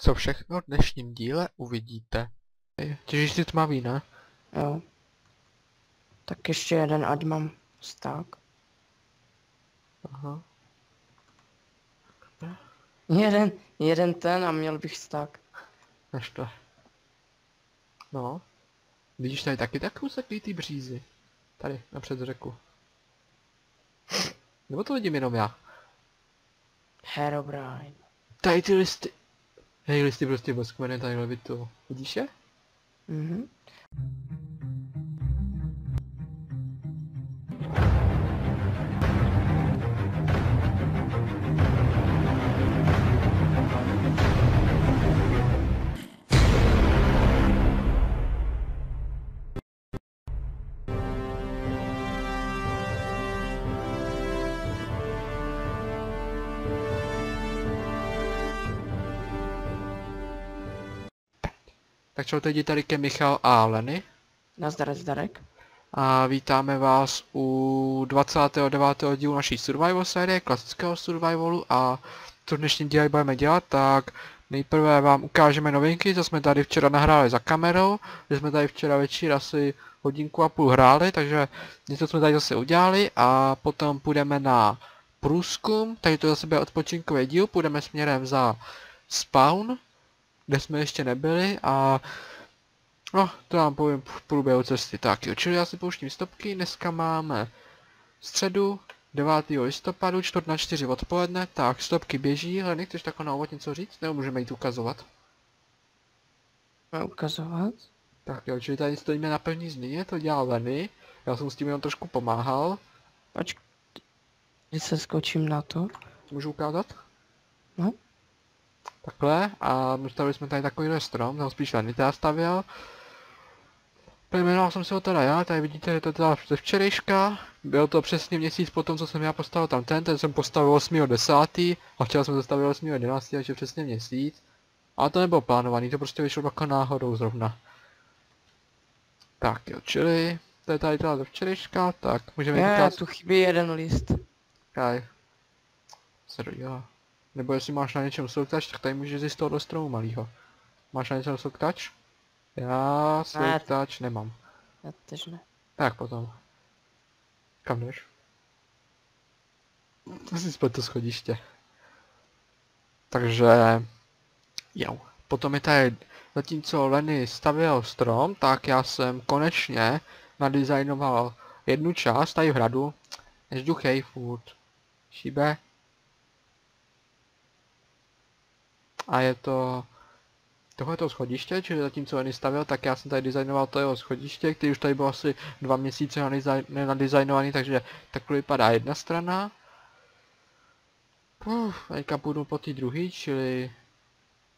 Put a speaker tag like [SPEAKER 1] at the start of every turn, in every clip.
[SPEAKER 1] Co všechno v dnešním díle uvidíte. Těžíš si tmavý, ne?
[SPEAKER 2] Jo. Tak ještě jeden, ať mám sták.
[SPEAKER 1] Aha.
[SPEAKER 2] Jeden, jeden ten a měl bych sták.
[SPEAKER 1] Než to. No. Vidíš tady taky tak useklý ty břízy. Tady, napřed řeku. Nebo to vidím jenom já?
[SPEAKER 2] Herobrine.
[SPEAKER 1] Tady ty listy. Hej, listy prostě voskvené tady levitou. Vidíš je?
[SPEAKER 2] Mhm.
[SPEAKER 1] Tak čau teď tady ke Michal a Leny.
[SPEAKER 2] Nazdar, zdarek.
[SPEAKER 1] A vítáme vás u 29. dílu naší survival série, klasického survivalu a co dnešní díl budeme dělat, tak nejprve vám ukážeme novinky, co jsme tady včera nahráli za kamerou, že jsme tady včera večer asi hodinku a půl hráli, takže něco jsme tady zase udělali a potom půjdeme na průzkum, tady to zase bude odpočinkový díl, půjdeme směrem za spawn, kde jsme ještě nebyli a no, to vám povím v průběhu cesty. Tak jo, čili já si pouštím stopky, dneska máme středu 9. listopadu, čtvrt na 4 odpoledne, tak stopky běží, Leny, chceš tak na úvod něco říct, nebo můžeme jít ukazovat?
[SPEAKER 2] Máme ukazovat?
[SPEAKER 1] Tak jo, čili tady stojíme na pevný změně, to dělá Leny, já jsem s tím jenom trošku pomáhal,
[SPEAKER 2] Počkej. Když se skočím na to.
[SPEAKER 1] můžu ukázat?
[SPEAKER 2] No.
[SPEAKER 1] Takhle a stavili jsme tady takovýhle strom, tam spíš Leny teda stavěl. Pojmenoval jsem si ho teda já, tady vidíte, že to teda ze včerejška. Byl to přesně měsíc po tom, co jsem já postavil tam ten, ten jsem postavil 8.10. a včera jsem zastavil 8.11, takže přesně měsíc. Ale to nebylo plánovaný, to prostě vyšlo jako náhodou zrovna. Tak jo, čili to je tady teda ze včerejška, tak můžeme
[SPEAKER 2] Je,
[SPEAKER 1] říkat...
[SPEAKER 2] tu chybí jeden list.
[SPEAKER 1] Kaj. Se dodělá. Nebo jestli máš na něčem souktač, tak tady můžeš jít z tohohle stromu malýho. Máš na něčem souktač? Já souktač nemám.
[SPEAKER 2] Já tež ne.
[SPEAKER 1] Tak potom. Kam jdeš? To si spod to schodiště. Takže... Jo. Potom je tady, zatímco Lenny stavěl strom, tak já jsem konečně nadizajnoval jednu část tady v hradu. Nežduchej furt. Šíbe. A je to tohleto schodiště, čili zatímco Lenny stavěl, tak já jsem tady designoval to jeho schodiště, který už tady byl asi dva měsíce nadizaj- nenadizajnovaný, takže takhle vypadá jedna strana. Uf, teďka půjdu po té druhé, čili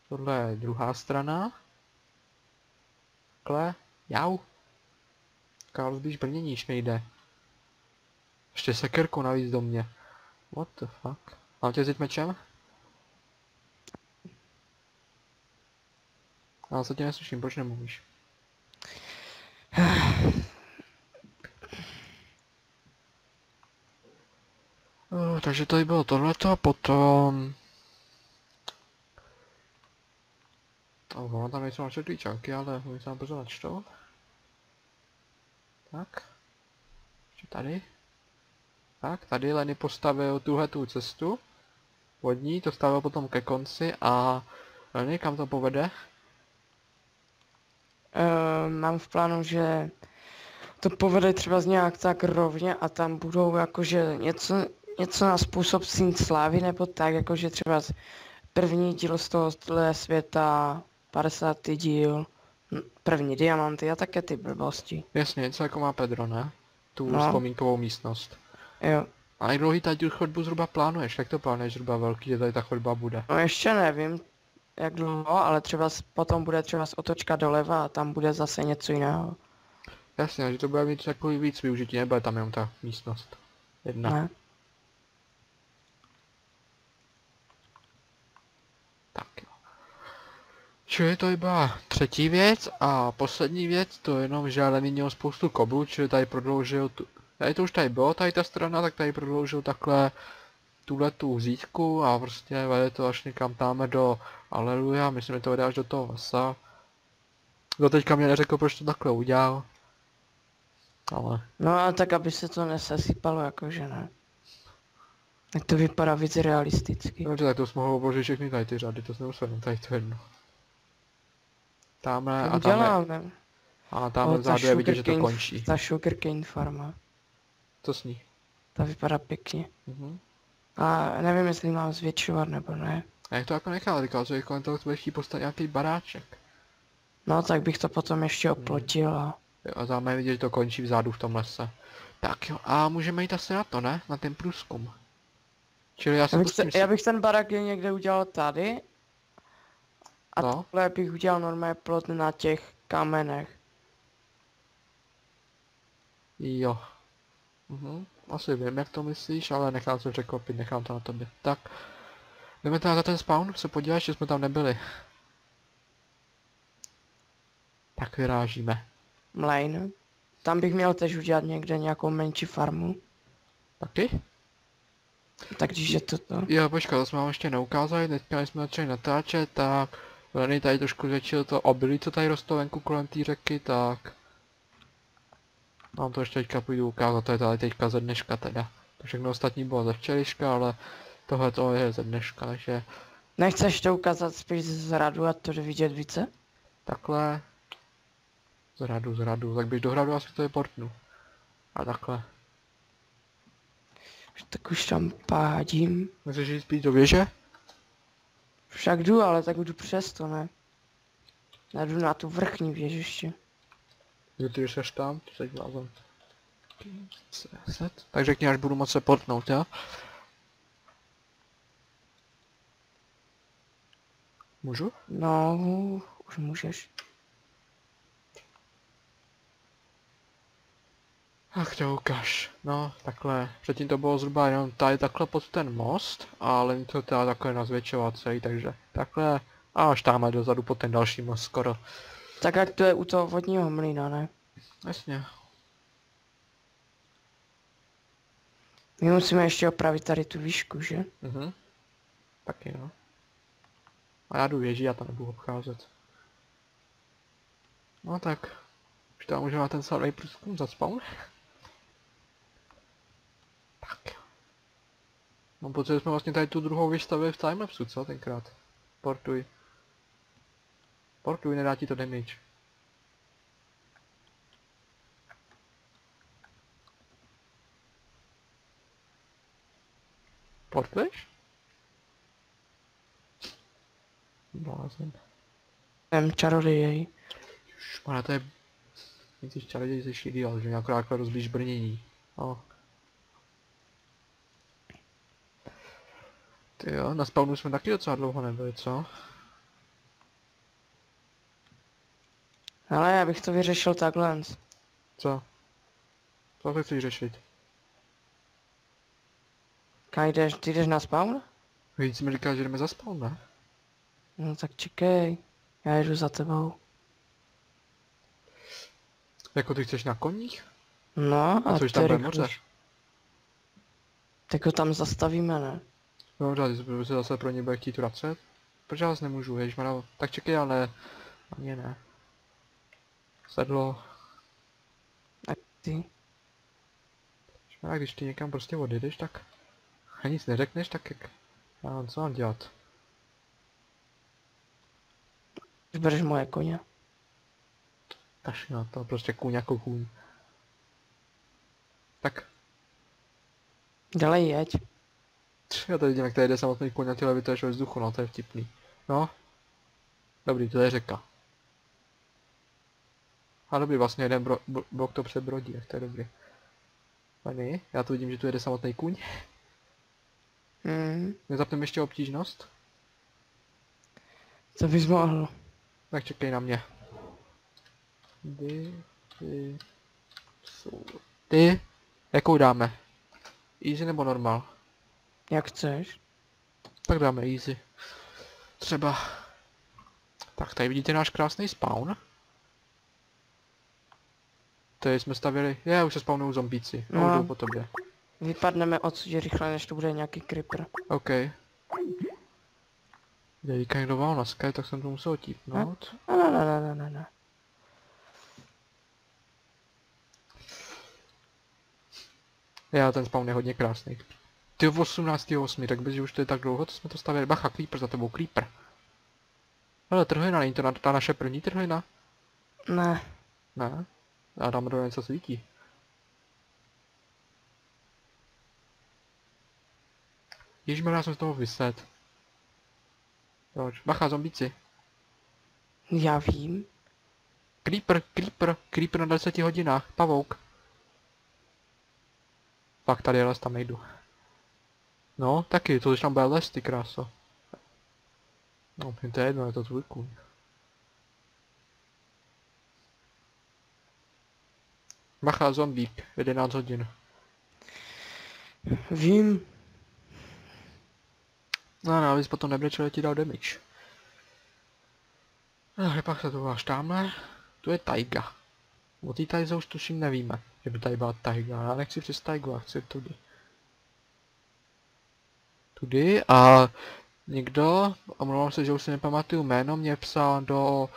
[SPEAKER 1] tohle je druhá strana. Takhle, jau. Karl spíš brněníš nejde. Ještě sekerku navíc do mě. What the fuck? Mám tě vzít mečem? Já se tě neslyším, proč nemluvíš? Uh, takže tady bylo tohleto a potom... Ono tam nejsou načetlý čanky, ale oni se nám pořád načtou. Tak. Ještě tady. Tak, tady Lenny postavil tuhle tu cestu. Vodní, to stavil potom ke konci a Lenny, kam to povede?
[SPEAKER 2] Uh, mám v plánu, že to povede třeba z nějak tak rovně a tam budou jakože něco, něco na způsob Syn Slávy nebo tak, jakože třeba první díl z toho světa, 50. díl, první diamanty a také ty blbosti.
[SPEAKER 1] Jasně, něco jako má Pedro, ne? Tu
[SPEAKER 2] No.
[SPEAKER 1] vzpomínkovou místnost.
[SPEAKER 2] Jo,
[SPEAKER 1] A jak dlouhý tady chodbu zhruba plánuješ? Jak to plánuješ zhruba velký, že tady ta chodba bude?
[SPEAKER 2] no ještě nevím, jak dlouho, ale třeba potom bude třeba z otočka doleva a tam bude zase něco jiného.
[SPEAKER 1] Jasně, že to bude mít takový víc využití, nebude tam jenom ta místnost. Jedna.
[SPEAKER 2] Ne?
[SPEAKER 1] Tak jo. Čili to byla třetí věc a poslední věc, to jenom, že Lenny měl spoustu koblů, čili tady prodloužil tu... Tady to už tady bylo, tady ta strana, tak tady prodloužil takhle tuhle tu zítku a prostě vede to až někam tam do Aleluja, myslím, že to vede až do toho lesa. Do teďka mě neřekl, proč to takhle udělal. Ale
[SPEAKER 2] No a tak, aby se to nesesypalo, jakože ne. Tak to vypadá víc realisticky.
[SPEAKER 1] Dobře, tak to jsme mohl obložit všechny tady ty řady, to jsme museli, tady to jedno. Tamhle a tamhle, a tamhle vzadu je vidět, že to končí.
[SPEAKER 2] Ta sugarcane farma.
[SPEAKER 1] Co s ní?
[SPEAKER 2] Ta vypadá pěkně.
[SPEAKER 1] Mhm.
[SPEAKER 2] A nevím, jestli mám zvětšovat nebo ne.
[SPEAKER 1] A jak to jako nechal, říkal, že kolem toho budeš chtít postavit nějaký baráček.
[SPEAKER 2] No tak bych to potom ještě oplotil a...
[SPEAKER 1] Jo, a tam je vidět, že to končí vzadu v tom lese. Tak jo, a můžeme jít asi na to, ne? Na ten průzkum. Čili já
[SPEAKER 2] Já bych, te, já bych ten barak někde udělal tady. A
[SPEAKER 1] No.
[SPEAKER 2] tohle bych udělal normálně plot na těch kamenech.
[SPEAKER 1] Jo. Mhm. Asi vím, jak to myslíš, ale nechám se překvapit, nechám to na tobě. Tak. Jdeme teda za ten spawn, se podíváš, že jsme tam nebyli. Tak vyrážíme.
[SPEAKER 2] Mlejn. Tam bych měl tež udělat někde nějakou menší farmu.
[SPEAKER 1] Taky?
[SPEAKER 2] Tak když je to to.
[SPEAKER 1] Jo, počkat, to jsme vám ještě neukázali, teďka než jsme začali natáčet, tak Lenny tady trošku zvětšil to obilí, co tady rostou venku kolem té řeky, tak vám to ještě teďka půjdu ukázat, to je tady teďka ze dneška teda. To všechno ostatní bylo ze včerejška, ale tohle to je ze dneška, takže
[SPEAKER 2] Nechceš to ukázat spíš z radu a to jde vidět více?
[SPEAKER 1] takhle zradu, zradu, tak bych do hradu asi to je portnu. A takhle.
[SPEAKER 2] Tak už tam pádím.
[SPEAKER 1] Myslíš, že jít spíš do věže?
[SPEAKER 2] Však jdu, ale tak jdu přes to, ne? Já jdu na tu vrchní věž ještě.
[SPEAKER 1] Seš tam, ty jsi blázen. 10. Tak řekni, až budu moc se portnout, jo? Můžu?
[SPEAKER 2] No, už můžeš.
[SPEAKER 1] Ach to ukáž. No, takhle. Předtím to bylo zhruba jenom tady takhle pod ten most, ale to teda takhle nazvětšovat celý, takže takhle a až tam dozadu pod ten další most skoro.
[SPEAKER 2] Tak jak to je u toho vodního mlýna, ne?
[SPEAKER 1] Jasně.
[SPEAKER 2] My musíme ještě opravit tady tu výšku, že?
[SPEAKER 1] Mhm. Taky no. A já jdu věží, já to nebudu obcházet. No tak. Už tam můžeme na ten samý průzkum za spawn. Tak. Mám pocit, jsme vlastně tady tu druhou vystavili v timelapsu, co tenkrát? Portuj. Portuj, nedá ti to damage. Portuješ? Blázen.
[SPEAKER 2] Jsem čaroděj.
[SPEAKER 1] Šmana, to je... Myslíš čaroděj ze šídil, že akorát takhle rozbíš brnění. No. Ty jo, na spawnu jsme taky docela dlouho nebyli, co?
[SPEAKER 2] Ale já bych to vyřešil takhle.
[SPEAKER 1] Co? Co ty chceš řešit?
[SPEAKER 2] Kam jdeš? Ty jdeš na spawn?
[SPEAKER 1] Víc mi říkal, že jdeme za spawn, ne?
[SPEAKER 2] No tak čekej. Já jdu za tebou.
[SPEAKER 1] Jako ty chceš na koních?
[SPEAKER 2] No
[SPEAKER 1] A
[SPEAKER 2] a
[SPEAKER 1] co, tam bude moře?
[SPEAKER 2] Tak ho tam zastavíme, ne?
[SPEAKER 1] No ty se zase pro ně bude chtít vracet? Proč já zase nemůžu, ježmana, tak čekej, ale... Ani ne. Sedlo.
[SPEAKER 2] Ty.
[SPEAKER 1] A když ty někam prostě odjedeš, tak... A nic neřekneš, tak jak... Já mám co mám dělat?
[SPEAKER 2] Bereš moje koně.
[SPEAKER 1] Kaši na to, prostě kůň jako kůň. Tak,
[SPEAKER 2] Dělej jeď.
[SPEAKER 1] já tady vidím, jak tady jde samotný kůň a ty levituješ ve vzduchu, no to je vtipný. No. Dobrý, to je řeka. A dobrý, vlastně jeden bro, bro, blok to přebrodí, tak to je dobrý. Fajný, já tu vidím, že tu jede samotný kůň.
[SPEAKER 2] Hmm.
[SPEAKER 1] Nezapneme ještě obtížnost?
[SPEAKER 2] Co bys mohl?
[SPEAKER 1] Tak čekej na mě. Ty, jsou ty, jakou dáme? Easy nebo normal?
[SPEAKER 2] Jak chceš?
[SPEAKER 1] Tak dáme easy. Třeba. Tak tady vidíte náš krásný spawn. Tady jsme stavili, je, už se spawnují zombíci, no,
[SPEAKER 2] No.
[SPEAKER 1] jdou po tobě.
[SPEAKER 2] vypadneme odsud rychle, než to bude nějaký creeper.
[SPEAKER 1] OK. Dělíka někdo vál na Skype, tak jsem to musel típnout.
[SPEAKER 2] Ne, ne, ne, ne, ne, ne.
[SPEAKER 1] Já ten spawn je hodně krásný. Ty 18.8, tak bez, že už to je tak dlouho, to jsme to stavili. Bacha, Creeper za tebou, Creeper. Ale trhlina, není to na, ta naše první trhlina?
[SPEAKER 2] Ne.
[SPEAKER 1] Ne. A tam do něco svítí. Ježíš, já jsem z toho vyset. Proč? Bacha, zombíci.
[SPEAKER 2] Já vím.
[SPEAKER 1] Creeper, Creeper, Creeper na 10 hodinách, pavouk. Pak tady je les, tam nejdu. No, taky, to už tam bude les, ty kráso. No, to je jedno, je to tvůj kůň. Bacha, zombík, v 11 hodin.
[SPEAKER 2] Vím.
[SPEAKER 1] No, no, abys potom nebrečel, ti dal damage. No, pak se to máš tamhle. Tu je taiga. O té tajze už tuším nevíme, že by tady byla taiga. Já nechci přes taigu, já chci tudy. Tudy a někdo, omlouvám se, že už si nepamatuju jméno, mě psal do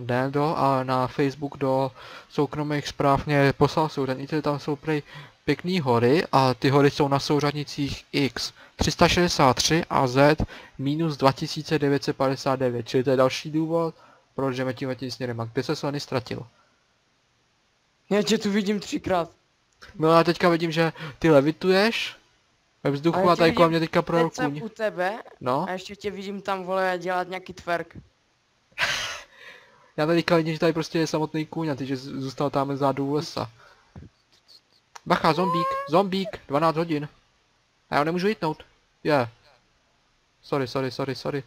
[SPEAKER 1] ne do, a na Facebook do soukromých zpráv mě poslal souřadnice, tam jsou prej pěkný hory a ty hory jsou na souřadnicích X 363 a Z minus 2959, čili to je další důvod, proč jdeme tím tím směrem. A kde se Sony ztratil?
[SPEAKER 2] Já tě tu vidím třikrát.
[SPEAKER 1] No já teďka vidím, že ty levituješ ve vzduchu a
[SPEAKER 2] tě
[SPEAKER 1] tady kolem mě teďka projel
[SPEAKER 2] jsem
[SPEAKER 1] kůň.
[SPEAKER 2] u tebe
[SPEAKER 1] No,
[SPEAKER 2] a ještě tě vidím tam vole dělat nějaký twerk.
[SPEAKER 1] Já tady teďka vidím, že tady prostě je samotný kůň a ty, že z- zůstal tam zádu u lesa. Bacha, zombík, zombík, 12 hodin. A já ho nemůžu hitnout. Je. Yeah. Sorry, sorry, sorry, sorry.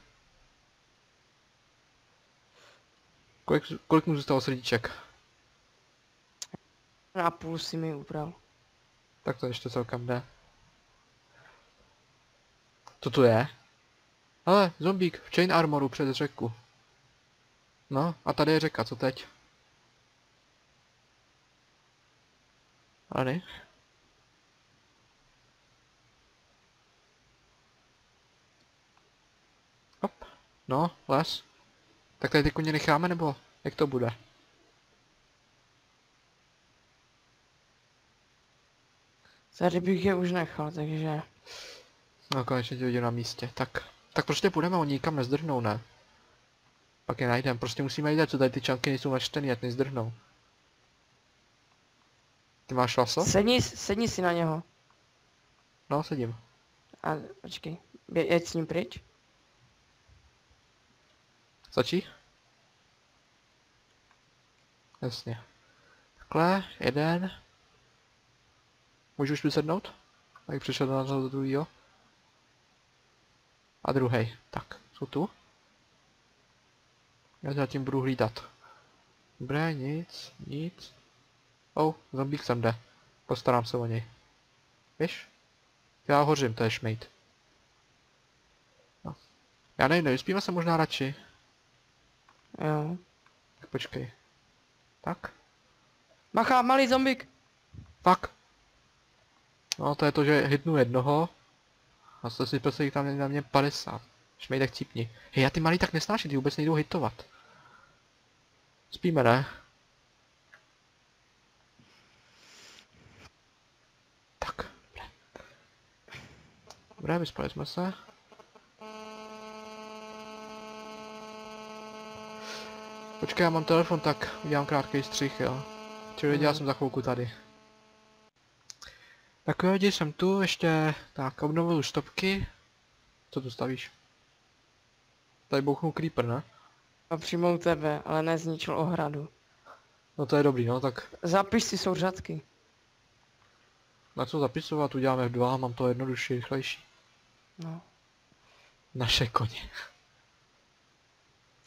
[SPEAKER 1] Kolik, kolik mu zůstalo srdíček?
[SPEAKER 2] Na půl si mi ubral.
[SPEAKER 1] Tak to ještě celkem jde. Co tu je? Ale, zombík v chain armoru před řeku. No, a tady je řeka, co teď? Ani? Hop, no, les. Tak tady ty koně necháme, nebo jak to bude?
[SPEAKER 2] Tady bych je už nechal, takže...
[SPEAKER 1] No konečně tě vidím na místě. Tak, tak prostě půjdeme, oni nikam nezdrhnou, ne? Pak je najdem, prostě musíme jít, co tady ty čanky nejsou načtený, ať nezdrhnou. Ty máš laso?
[SPEAKER 2] Sedni, sedni si na něho.
[SPEAKER 1] No, sedím.
[SPEAKER 2] A počkej, jeď s ním pryč.
[SPEAKER 1] Stačí? Jasně. Takhle, jeden. Můžu už vysednout? Tak přišel na toho druhýho. A druhý. Tak, jsou tu? Já zatím budu hlídat. Dobré, nic, nic. Oh, zombík sem jde. Postarám se o něj. Víš? Já hořím, to je šmejt. No. Já nevím, nevyspíme se možná radši.
[SPEAKER 2] Jo.
[SPEAKER 1] Tak počkej. Tak?
[SPEAKER 2] Bacha, malý zombík.
[SPEAKER 1] Fak. No to je to, že hitnu jednoho. A to si prostě jich tam je na mě 50. Šmej tak cípni. Hej, já ty malý tak nesnáším, ty vůbec nejdou hitovat. Spíme, ne? Tak, dobré. Dobré, vyspali jsme se. Počkej, já mám telefon, tak udělám krátký střih, jo. Čili dělal jsem za chvilku tady. Tak jo, lidi, jsem tu, ještě, tak, obnovuju stopky. Co tu stavíš? Tady bouchnul creeper, ne?
[SPEAKER 2] A přímo u tebe, ale nezničil ohradu.
[SPEAKER 1] No to je dobrý, no tak
[SPEAKER 2] Zapiš si souřadky.
[SPEAKER 1] na co zapisovat, uděláme v dva, mám to jednodušší, rychlejší.
[SPEAKER 2] No.
[SPEAKER 1] Naše koně.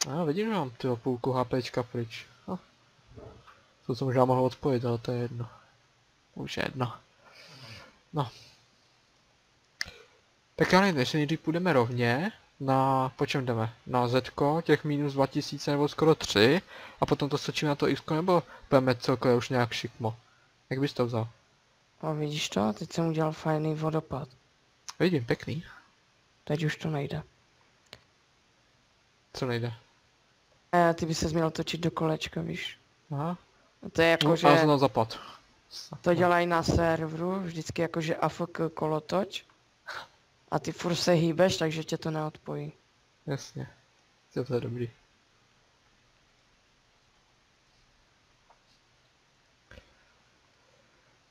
[SPEAKER 1] A vidím, že mám tyho půlku HPčka pryč. No. To jsem možná mohl odpojit, ale to je jedno. Už je jedno. No. Tak já nevím, jestli nejdřív půjdeme rovně, na, po čem jdeme? Na Z, těch minus 2000 nebo skoro 3, a potom to stočíme na to X, nebo půjdeme celkově už nějak šikmo? Jak bys to vzal?
[SPEAKER 2] A vidíš to? Teď jsem udělal fajný vodopád.
[SPEAKER 1] Vidím, pěkný.
[SPEAKER 2] Teď už to nejde.
[SPEAKER 1] Co nejde?
[SPEAKER 2] E, ty by se měl točit do kolečka, víš.
[SPEAKER 1] Aha.
[SPEAKER 2] To je jako,
[SPEAKER 1] No,
[SPEAKER 2] že
[SPEAKER 1] zapad.
[SPEAKER 2] to dělají na serveru, vždycky jakože AFK kolotoč. A ty furt se hýbeš, takže tě to neodpojí.
[SPEAKER 1] Jasně. To je dobrý.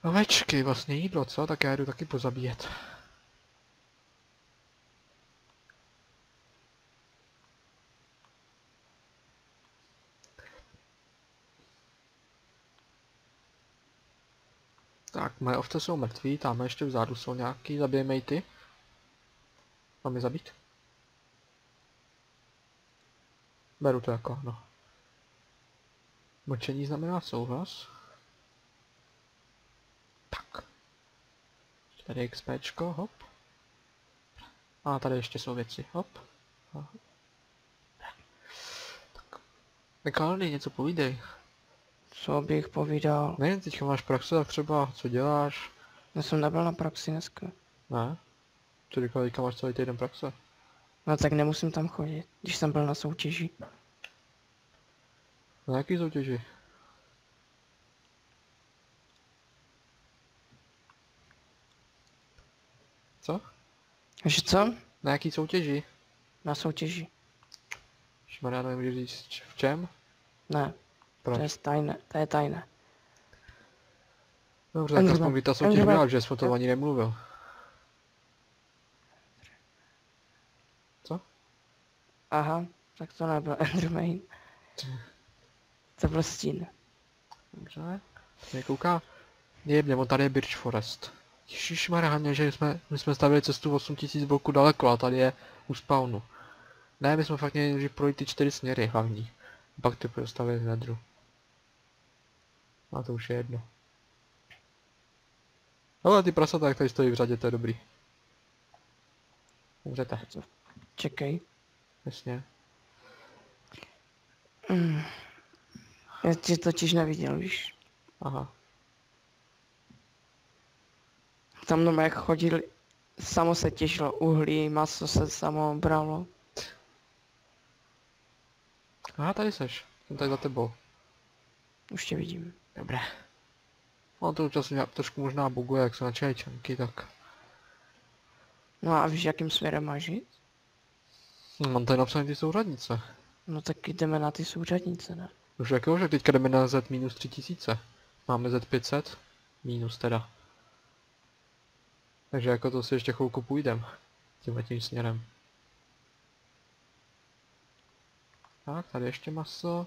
[SPEAKER 1] Ovečky, vlastně jídlo, co? Tak já jdu taky pozabíjet. Tak, moje ovce jsou mrtví, tam ještě vzadu jsou nějaký, zabijeme i ty. Mám je zabít? Beru to jako, no. Mlčení znamená souhlas. Tak. Tady XPčko, hop. A tady ještě jsou věci, hop. A- Tak. Něco povídej.
[SPEAKER 2] Co bych povídal?
[SPEAKER 1] Ne, teďka máš praxe, tak třeba, co děláš?
[SPEAKER 2] Já jsem nebyl na praxi dneska.
[SPEAKER 1] Ne? Teďka máš celý týden praxe?
[SPEAKER 2] No tak nemusím tam chodit, když jsem byl na soutěži.
[SPEAKER 1] Na jaký soutěži? Co?
[SPEAKER 2] Že co?
[SPEAKER 1] Na jaký soutěži?
[SPEAKER 2] Na soutěži.
[SPEAKER 1] Šmarja, nemůžeš říct v čem?
[SPEAKER 2] Ne,
[SPEAKER 1] Proč?
[SPEAKER 2] to je tajné, to je tajné.
[SPEAKER 1] Dobře, tak aspoň by ta soutěž byla, že jsi o tom ani nemluvil. Co?
[SPEAKER 2] Aha, tak to nebyl Enderman. To byl stín.
[SPEAKER 1] Dobře. Mě kouká. Jebně, on tady je Birch Forest. Ježišmarja, hlavně, že jsme, my jsme stavili cestu 8000 bloků daleko a tady je u spawnu. Ne, my jsme fakt měli projít ty čtyři směry hlavní. Pak ty postavili z nedru. A to už je jedno. Ale ty prasata, jak tady stojí v řadě, to je dobrý. Umřete,
[SPEAKER 2] Čekej.
[SPEAKER 1] Jasně.
[SPEAKER 2] Mm. Já tě totiž neviděl, víš.
[SPEAKER 1] Aha.
[SPEAKER 2] Tam doma jak chodili, samo se těžilo uhlí, maso se samo bralo.
[SPEAKER 1] Aha, tady seš. Jsem tady za tebou.
[SPEAKER 2] Už tě vidím.
[SPEAKER 1] Dobré. On to občas trošku možná buguje, jak jsou na čajčanky, tak...
[SPEAKER 2] No a víš, jakým směrem máš jít?
[SPEAKER 1] Hm, Mám tady napsané ty souřadnice.
[SPEAKER 2] No tak jdeme na ty souřadnice, ne?
[SPEAKER 1] Už jakého, že teďka jdeme na Z minus 3000. Máme Z 500, minus teda. Takže jako to si ještě chvilku půjdem. Tímhle tím směrem. Tak, tady ještě maso.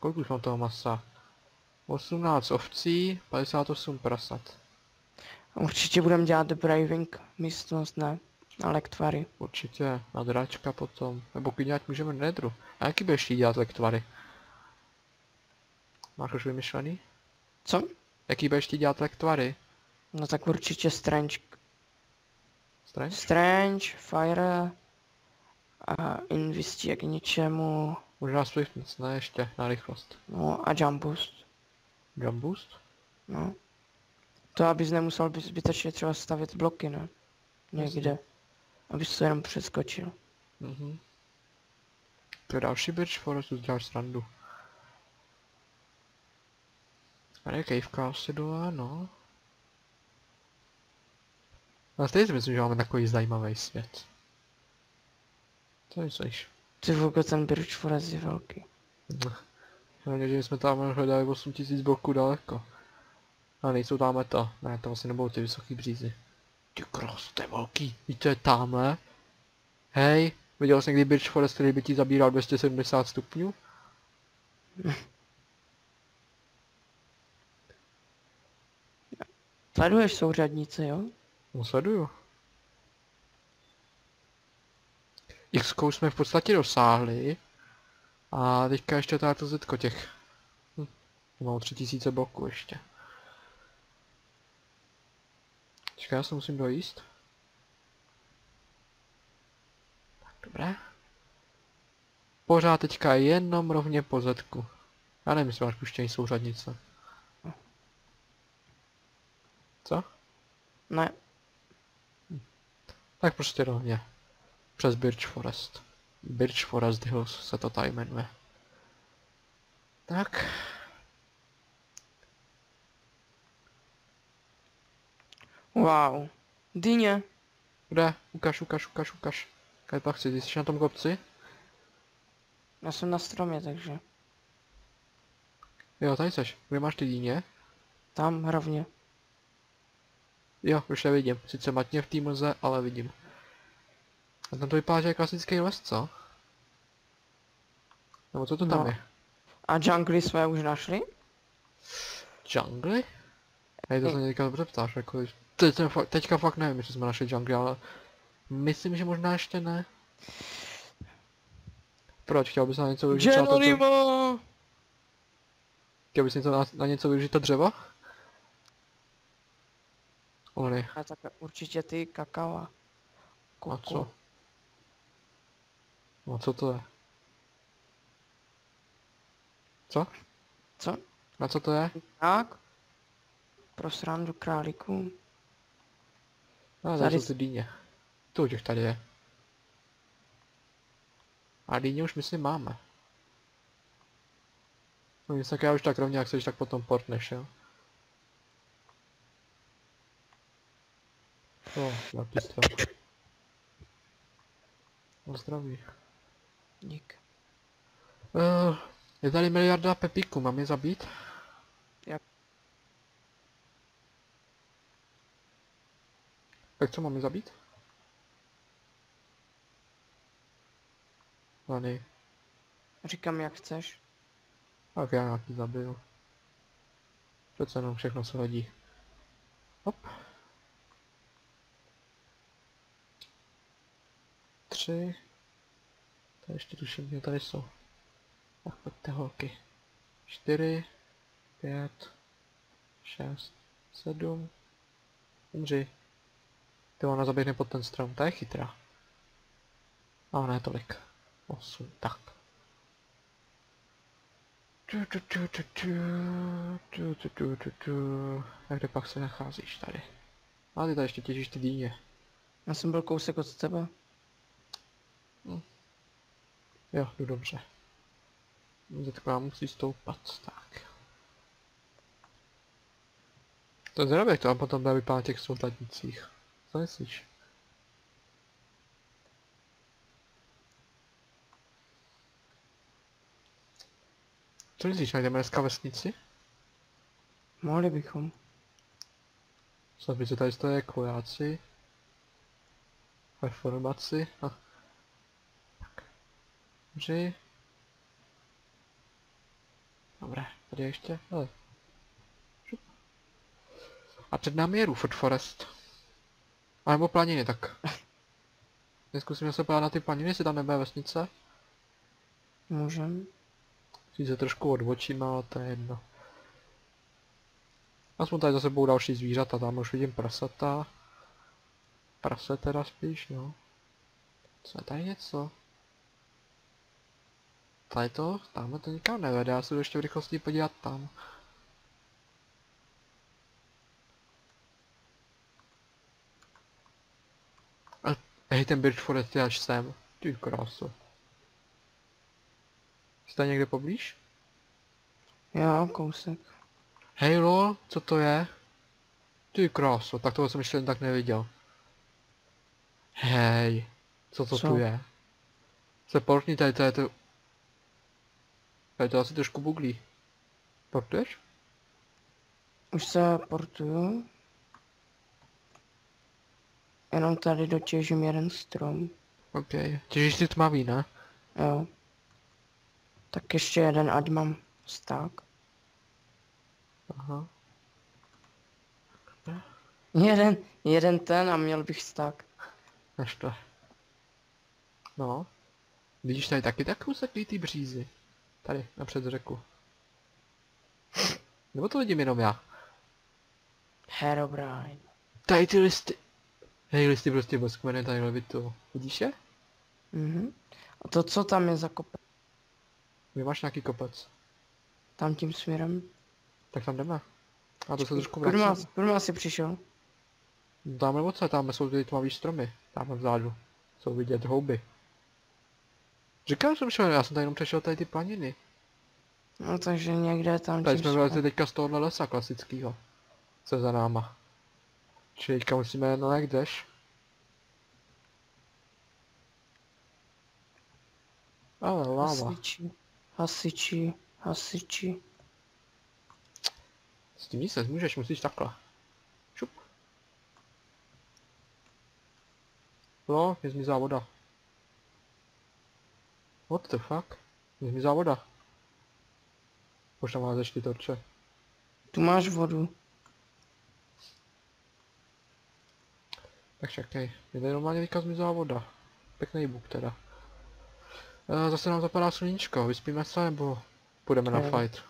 [SPEAKER 1] Kolik už mám toho masa? 18 ovcí, 58 prasat.
[SPEAKER 2] Určitě budeme dělat driving místnost, ne? Na lektvary.
[SPEAKER 1] Určitě, na dráčka potom. Nebo klidně ať můžeme na nedru. A jaký budeš chtít dělat lektvary? Máš už vymyšlený?
[SPEAKER 2] Co?
[SPEAKER 1] Jaký budeš chtít dělat lektvary?
[SPEAKER 2] No tak určitě Strange.
[SPEAKER 1] Strange?
[SPEAKER 2] Strange, Fire a Investi k ničemu.
[SPEAKER 1] Možná Swiftness, ne ještě, na rychlost.
[SPEAKER 2] No a Jump Boost.
[SPEAKER 1] Jump boost?
[SPEAKER 2] No. To abys nemusel by zbytečně třeba stavět bloky, ne? Někde. Abys to jenom přeskočil.
[SPEAKER 1] Mhm. To je další Birch Forest, už děláš srandu. Tady je kejvka asi dole, no. Ale stejně si myslím, že máme takový zajímavý svět. Co myslíš?
[SPEAKER 2] Ty vůbec ten Birch Forest je velký.
[SPEAKER 1] Hlavně, že jsme tam hledali 8000 bloků daleko. A nejsou tamhle to. Ne, to asi nebudou ty vysoký břízy. Ty kros, to je velký. Co je tamhle? Hej, viděl jsi někdy Birch Forest, který by ti zabíral 270 stupňů?
[SPEAKER 2] Sleduješ souřadnice, jo?
[SPEAKER 1] No sleduju. x jsme v podstatě dosáhli. A teďka ještě tato zetko těch. Hm. Mám 3000 bloků ještě. Čekaj, já se musím dojíst. Tak, dobré. Pořád teďka jenom rovně po zetku. Já nevím, jestli máš puštění souřadnice. Co?
[SPEAKER 2] Ne,
[SPEAKER 1] Tak prostě rovně. Přes Birch Forest. Birch Forest Hills se to tady jmenuje. Tak.
[SPEAKER 2] Wow. Dyně.
[SPEAKER 1] Kde? Ukaž, ukaž, ukaž, ukaž. Kaj pak chci, ty jsi na tom kopci?
[SPEAKER 2] Já jsem na stromě, takže.
[SPEAKER 1] Jo, tady seš. Kde máš ty díně?
[SPEAKER 2] Tam hlavně.
[SPEAKER 1] Jo, už je vidím. Sice matně v té mlze, ale vidím. A tam to vypadá, že je klasický les, co? Nebo co to tam
[SPEAKER 2] No.
[SPEAKER 1] je?
[SPEAKER 2] A jungly jsme už našli?
[SPEAKER 1] Jungly? Hej, to se mě teďka dobře ptáš, jako... Teď, teďka fakt nevím, jestli jsme našli jungly, ale... Myslím, že možná ještě ne. Proč? Chtěl bys na něco využít třeba to.
[SPEAKER 2] Geronimo!
[SPEAKER 1] Chtěl bys něco na, na něco využít to dřevo? Ony.
[SPEAKER 2] A tak určitě ty kakao.
[SPEAKER 1] A co? No co to je? Co?
[SPEAKER 2] Co?
[SPEAKER 1] Na co to je?
[SPEAKER 2] Tak? Pro srandu králíků.
[SPEAKER 1] No, jsou ty dýně. Tu těch tady je. A dýně už myslím máme. No nic tak já už tak rovně, jak seš, tak potom portneš, jo? O, nějaký strom. No zdraví.
[SPEAKER 2] Dík.
[SPEAKER 1] Uh, je tady miliarda pepíků, mám je zabít? Tak co mám je zabít? Lany.
[SPEAKER 2] Říkám jak chceš.
[SPEAKER 1] Tak já nějaký zabiju. Přece jenom všechno se hodí. Hop. Tři. Tady ještě tuším, že tady jsou. Tak pojďte holky. Čtyři. Pět. Šest. Sedm. Umři. Ty ona zaběhne pod ten strom, ta je chytrá. A ona je tolik. 8, tak. A kde pak se nacházíš tady? A ty tady ještě těžíš ty dýně.
[SPEAKER 2] Já jsem byl kousek od tebe. Hm.
[SPEAKER 1] Jo, jdu dobře. Teď vám musí stoupat, tak. To je zrovna, jak to a potom dá vypadat těch soudladnicích. Co myslíš? Co myslíš, najdeme dneska vesnici?
[SPEAKER 2] Mohli bychom.
[SPEAKER 1] Co by se tady stojí kojáci? Ve formaci? A. Tak. Dobře. Dobré, tady ještě, hele. Šup. A před námi je Ruford Forest. A nebo planiny, tak. Neskusíme se podívat na ty planiny, jestli tam nebude vesnice.
[SPEAKER 2] Můžem.
[SPEAKER 1] Sice trošku odbočíme, ale to je jedno. Aspoň tady zase budou další zvířata, tam už vidím prasata. Prase teda spíš, no. Co je tady něco? Tady to, tamhle to nikam nevede, já se jdu ještě v rychlosti podívat tam. A, hej, ten Birch Forest je až sem. Ty krásu. Jsi tady někde poblíž?
[SPEAKER 2] Jo, kousek.
[SPEAKER 1] Hej lol, co to je? Ty kráso, tak toho jsem ještě jen tak neviděl. Hej, co to
[SPEAKER 2] Co?
[SPEAKER 1] tu je? Se portní, tady to je to... Tady to asi trošku buglí. Portuješ?
[SPEAKER 2] Už se portuju. Jenom tady dotěžím jeden strom.
[SPEAKER 1] OK. Těžíš ty tmavý, ne?
[SPEAKER 2] Jo. Tak ještě jeden, ať mám sták.
[SPEAKER 1] Aha.
[SPEAKER 2] Jeden, jeden ten a měl bych sták.
[SPEAKER 1] Až to. No. Vidíš tady taky takovou takový ty břízy. Tady, napřed řeku. Nebo to vidím jenom já?
[SPEAKER 2] Herobrine.
[SPEAKER 1] Tady ty listy. Hej, listy prostě boskmene tady levitou. Vidíš je?
[SPEAKER 2] Mhm. A to, co tam je za kopec?
[SPEAKER 1] Kde máš nějaký kopec?
[SPEAKER 2] Tam tím směrem?
[SPEAKER 1] Tak tam jdeme. A to se trošku
[SPEAKER 2] Kudy
[SPEAKER 1] vracím.
[SPEAKER 2] má, kudy má si přišel?
[SPEAKER 1] Tamhle odsaď, tamhle jsou ty tmavý stromy. Tamhle vzadu. Jsou vidět houby. Říkal jsem, že já jsem tady jenom přešel tady ty planiny.
[SPEAKER 2] No takže někde tam
[SPEAKER 1] Tady
[SPEAKER 2] tím
[SPEAKER 1] jsme
[SPEAKER 2] jsme.
[SPEAKER 1] vylezli teďka z tohohle lesa klasického. Co za náma. Čili teďka musíme, no jak jdeš? Ale láva.
[SPEAKER 2] Hasiči, hasiči, hasiči.
[SPEAKER 1] S tím nic nezmůžeš, musíš takhle. Šup. No, je zmizá voda. What the fuck? Je zmizá voda. Možná má ty torče.
[SPEAKER 2] Tu máš vodu.
[SPEAKER 1] Tak čekej, je tady normálně teďka zmizela voda. Pěkný buk teda. E, zase nám zapadá sluníčko, vyspíme se nebo půjdeme na
[SPEAKER 2] Jo.
[SPEAKER 1] fight?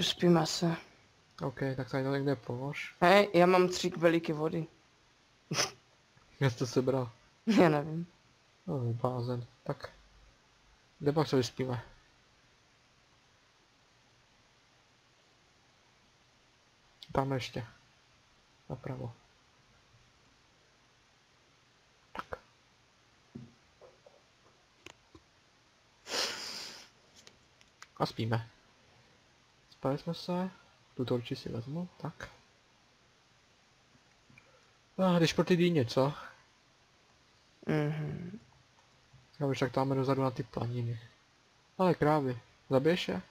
[SPEAKER 2] Spíme se.
[SPEAKER 1] OK, tak tady to někde polož.
[SPEAKER 2] Hej, já mám tři veliké vody.
[SPEAKER 1] Já jste sebral.
[SPEAKER 2] Já nevím.
[SPEAKER 1] No, blázen. Tak. Kde pak se vyspíme? Tam ještě. Napravo. A spíme. Spali jsme se. Tu torči si vezmu, tak. A když pro ty dýně, co?
[SPEAKER 2] Mhm.
[SPEAKER 1] Já už tak tam dozadu na ty planiny. Ale krávy, zabiješ je?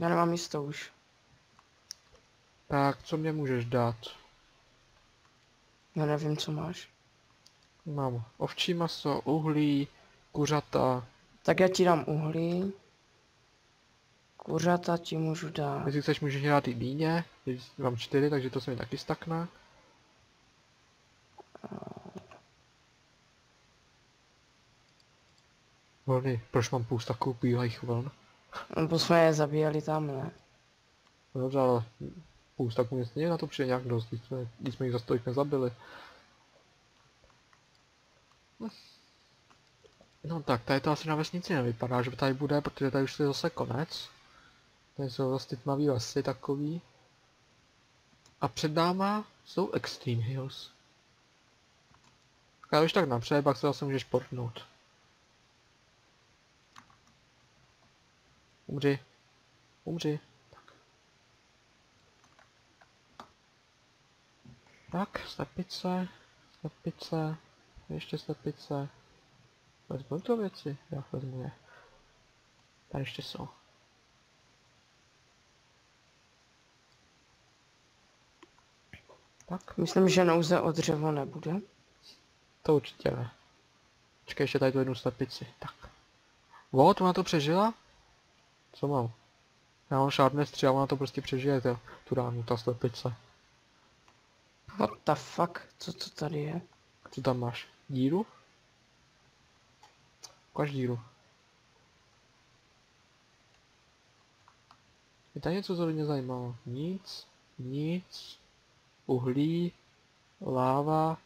[SPEAKER 2] Já nemám místo už.
[SPEAKER 1] Tak co mě můžeš dát?
[SPEAKER 2] Já nevím, co máš.
[SPEAKER 1] Mám ovčí maso, uhlí, kuřata.
[SPEAKER 2] Tak já ti dám uhlí. Kuřata ti můžu dát.
[SPEAKER 1] Jestli chceš, můžeš dát i dýně. Mám čtyři, takže to se mi taky stakne. Vlny, proč mám půl takovou bílých vln?
[SPEAKER 2] Nebo jsme je zabíjeli tam, ne?
[SPEAKER 1] No dobře, ale půl staku mě stejně na to přijde nějak dost, když jsme, když jsme jich za stolik nezabili. No tak, tady to asi na vesnici nevypadá, že tady bude, protože tady už je zase konec. Tady jsou ty tmavý lesy takový. A před náma jsou Extreme Hills. Už tak napřed, pak se zase můžeš portnout. Umři. Umři. Tak, slepice, slepice, ještě slepice. Vezmu to věci, já vezmu je. Tady ještě jsou. Tak,
[SPEAKER 2] Myslím, že nouze o dřevo nebude.
[SPEAKER 1] to určitě ne. Čekaj ještě tady tu jednu slepici, tak. Vo, tu na to přežila? Co mám? Já mám sharpness 3 a ona to prostě přežije, to, tu ránu, ta slepice.
[SPEAKER 2] What the fuck? Co to tady je?
[SPEAKER 1] Co tam máš? Díru? Ukaž díru. Je tady něco, co by mě zajímalo? Nic, nic, uhlí, láva.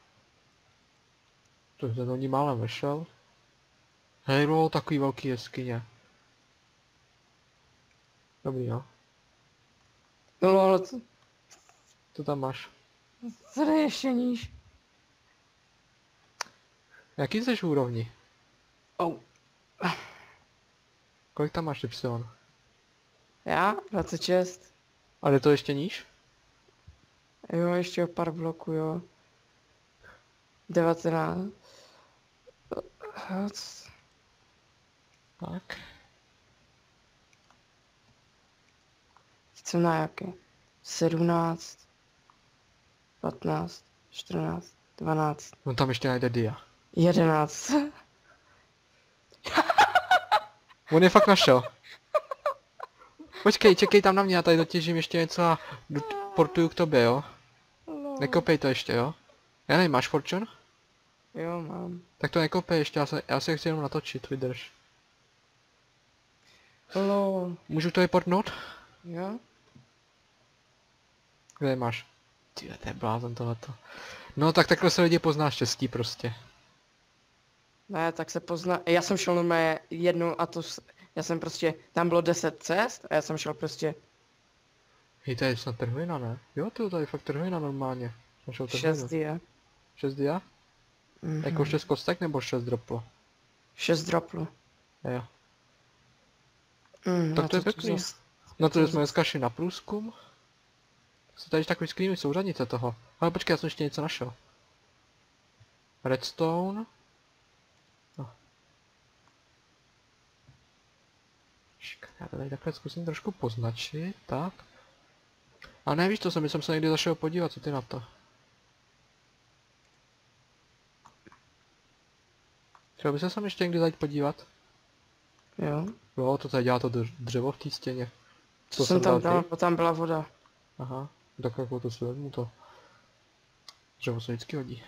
[SPEAKER 1] To je do ní málem vešel. Hej, roll, takový velký jeskyně. Dobrý, jo.
[SPEAKER 2] No ale co,
[SPEAKER 1] Co tam máš?
[SPEAKER 2] co ještě níž?
[SPEAKER 1] Jaký jsi úrovni?
[SPEAKER 2] Oh.
[SPEAKER 1] Kolik tam máš Y?
[SPEAKER 2] Já? 26.
[SPEAKER 1] A jde to ještě níž?
[SPEAKER 2] Jo, ještě o pár bloků, jo. 19. Jo, c-
[SPEAKER 1] Tak.
[SPEAKER 2] Jsem na jaké? 17. 15. 14. 12.
[SPEAKER 1] No tam ještě najde dia.
[SPEAKER 2] 11.
[SPEAKER 1] On je fakt našel. Počkej, čekej tam na mě, já tady dotěžím ještě něco a portuju k tobě, jo? Nekopej to ještě, jo? Já nevím, máš fortune?
[SPEAKER 2] Jo, mám.
[SPEAKER 1] Tak to nekopej ještě, já se, já se chci jenom natočit, vydrž.
[SPEAKER 2] Lol.
[SPEAKER 1] Můžu to je portnout?
[SPEAKER 2] Jo?
[SPEAKER 1] Kde máš? Ty to je blázen tohleto. No tak takhle se lidi pozná štěstí prostě.
[SPEAKER 2] Ne, tak se pozná. Já jsem šel normálně jednou a to, s- já jsem prostě, tam bylo 10 cest a já jsem šel prostě
[SPEAKER 1] Hej, to je snad trhlina, ne? Jo, to tady je fakt trhlina normálně. Našel trhlinu.
[SPEAKER 2] Šest je.
[SPEAKER 1] 6 dia?
[SPEAKER 2] Mhm.
[SPEAKER 1] Jako 6 kostek nebo 6 droplo?
[SPEAKER 2] Šest droplu.
[SPEAKER 1] Jo.
[SPEAKER 2] Mm,
[SPEAKER 1] Tak
[SPEAKER 2] a
[SPEAKER 1] to je pěkný.
[SPEAKER 2] zas-
[SPEAKER 1] No to
[SPEAKER 2] to
[SPEAKER 1] jsme dneska šli na průzkum. Jsou tady takový skvělý souřadnice toho. Ale počkej, já jsem ještě něco našel. Redstone. No. Počkej, Já to tady takhle zkusím trošku poznačit, tak. A ne, víš to, jsem, jsem se někdy zašel podívat, co ty na to. Chtěl by se sem ještě někdy zajít podívat?
[SPEAKER 2] Jo.
[SPEAKER 1] Jo, to tady dělá to dř- dřevo v té stěně.
[SPEAKER 2] Co
[SPEAKER 1] To
[SPEAKER 2] jsem tam
[SPEAKER 1] dal
[SPEAKER 2] bo tam byla voda.
[SPEAKER 1] Aha, tak jako to si vezmu to. Dřevo se vždycky hodí.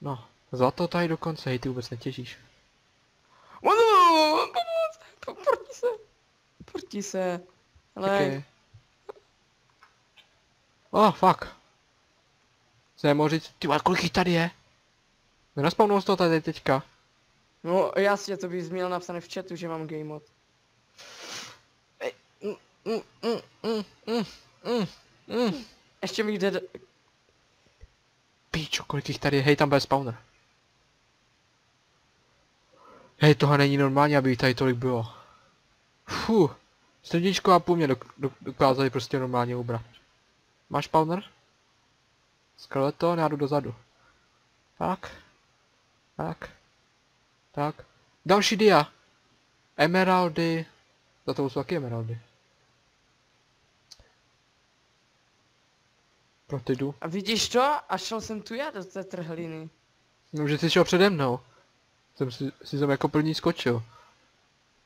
[SPEAKER 1] No, zlato tady dokonce, hej, ty vůbec netěžíš.
[SPEAKER 2] Ono, pomoc, poprti se. Poprti se. Ale
[SPEAKER 1] Čekej. Oh, fuck. Se říct, ty kolik jich tady je? Nenaspavnul jsi to tady teďka.
[SPEAKER 2] No jasně, to bys měl napsané v chatu, že mám game mod.
[SPEAKER 1] Mm, mm, mm.
[SPEAKER 2] Ještě mi jde... do-
[SPEAKER 1] Píčo, kolik jich tady je, hej, tam bude spawner. Hej, tohle není normální, aby tady tolik bylo. Fuh, srdíčko a půl mě dok- dok- dokázali prostě normálně ubrat. Máš spawner? Skeleton, já jdu dozadu. Tak. Tak. Tak. Další dia. Emeraldy. Za to jsou taky emeraldy. Pro ty jdu.
[SPEAKER 2] A vidíš to? A šel jsem tu já do té trhliny.
[SPEAKER 1] No, že jsi šel přede mnou. Jsem si, si jsem jako první skočil.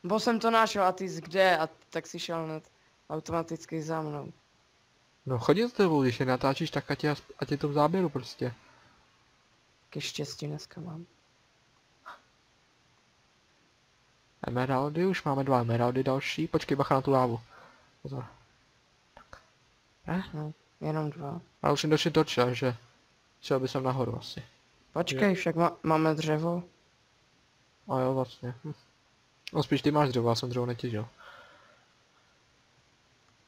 [SPEAKER 2] Bo jsem to našel a ty jsi kde? A tak si šel hned automaticky za mnou.
[SPEAKER 1] No chodil s tebou, když je natáčíš, tak ať je, ať je to v záběru prostě.
[SPEAKER 2] Jaké štěstí dneska mám.
[SPEAKER 1] Emeraldy, už máme dva emeraldy další. Počkej, bacha na tu lávu. Pozor. Tak. Ne?
[SPEAKER 2] No, jenom dva.
[SPEAKER 1] Ale už jim došli do ča, že šel by jsem nahoru asi.
[SPEAKER 2] Počkej, však ma- máme dřevo.
[SPEAKER 1] A jo, vlastně. Hm. No spíš ty máš dřevo, já jsem dřevo netěžil.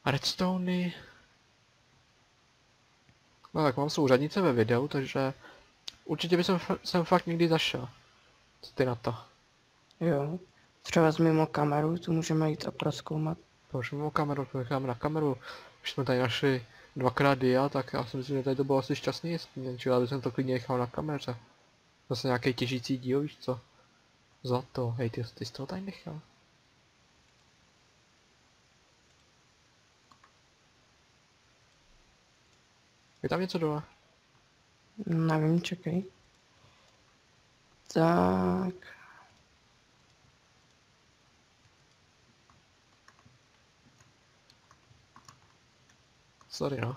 [SPEAKER 1] Redstony... No tak mám souřadnice ve videu, takže... Určitě bych sem, fakt někdy zašel. Co ty na to?
[SPEAKER 2] Jo. Třeba z mimo kameru, tu můžeme jít a proskoumat.
[SPEAKER 1] Proč mimo kameru, to necháme na kameru. Už jsme tady našli dvakrát dia, tak já si myslím, že tady to bylo asi šťastný čili já bych to klidně nechal na kameře. Zase nějaký těžící díl, víš co? Zlato, hej, ty, ty jsi toho tady nechal. Je tam něco dole?
[SPEAKER 2] Nevím, čekej. Tak.
[SPEAKER 1] Sorry no.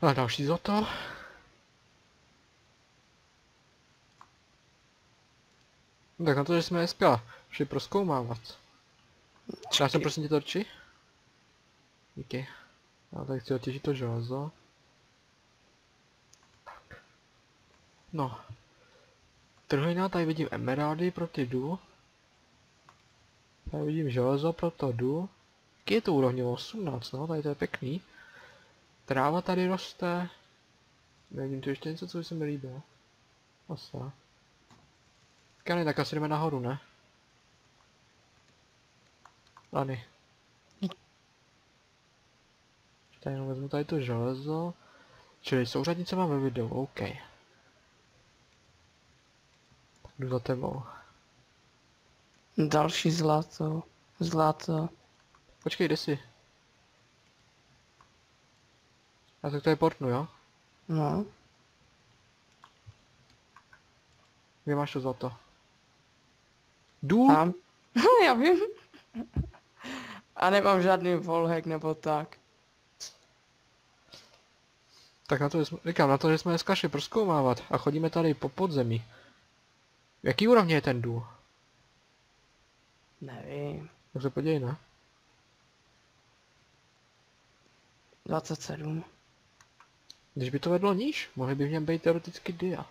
[SPEAKER 1] A další zlato. No Tak na to, že jsme dneska šli proskoumávat. Dá jsem
[SPEAKER 2] Čekej.
[SPEAKER 1] prosím tě torči? Díky. Já tady chci otěžit to železo. Tak. No. Trhlina, tady vidím emeraldy, pro ty jdu. Tady vidím železo, proto jdu. Jaký je to úrovně? 18, no, tady to je pěkný. Tráva tady roste. Nevím, tu ještě něco, co by se mi líbilo. Osa. Kany, tak asi jdeme nahoru, ne? Lany. Tady jenom vezmu tady to železo. Čili souřadnice mám ve videu, OK. Tak jdu za tebou.
[SPEAKER 2] Další zlato. Zlato.
[SPEAKER 1] Počkej, kde jsi? Já tak tady portnu, jo?
[SPEAKER 2] No.
[SPEAKER 1] Kde máš to zlato? Jdu?
[SPEAKER 2] Tam. Já vím. A nemám žádný wallhack nebo tak.
[SPEAKER 1] Tak na to, že jsme, říkám, na to, že jsme dneska šli proskoumávat a chodíme tady po podzemí. Jaký úrovně je ten důl?
[SPEAKER 2] Nevím.
[SPEAKER 1] Tak se podívej, ne?
[SPEAKER 2] 27.
[SPEAKER 1] Když by to vedlo níž, mohli by v něm být teoreticky dia.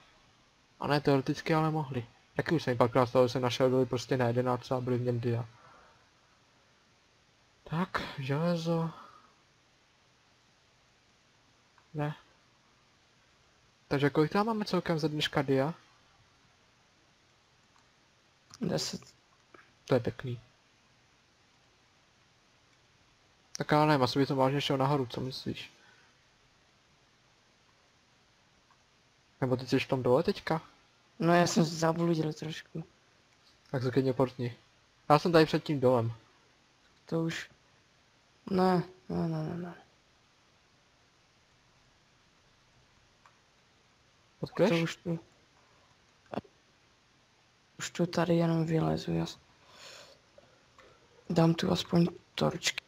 [SPEAKER 1] A ne teoreticky, ale mohli. Taky už jsem párkrát stalo, že jsem našel doly prostě na 11 a byly v něm dia. Tak, železo. Ne. Takže kolik tam máme celkem za dneška dia?
[SPEAKER 2] 10.
[SPEAKER 1] To je pěkný. Tak já nevím, asi by to vážně šel nahoru, co myslíš? Nebo ty jsi v tom dole teďka?
[SPEAKER 2] No já jsem se zabludil trošku.
[SPEAKER 1] Tak se klidně portni. Já jsem tady před tím dolem.
[SPEAKER 2] To už... Ne, ne, ne, ne, ne.
[SPEAKER 1] Potkneš?
[SPEAKER 2] To už tu... Už tu tady jenom vylezu, jas. Dám tu aspoň torčky.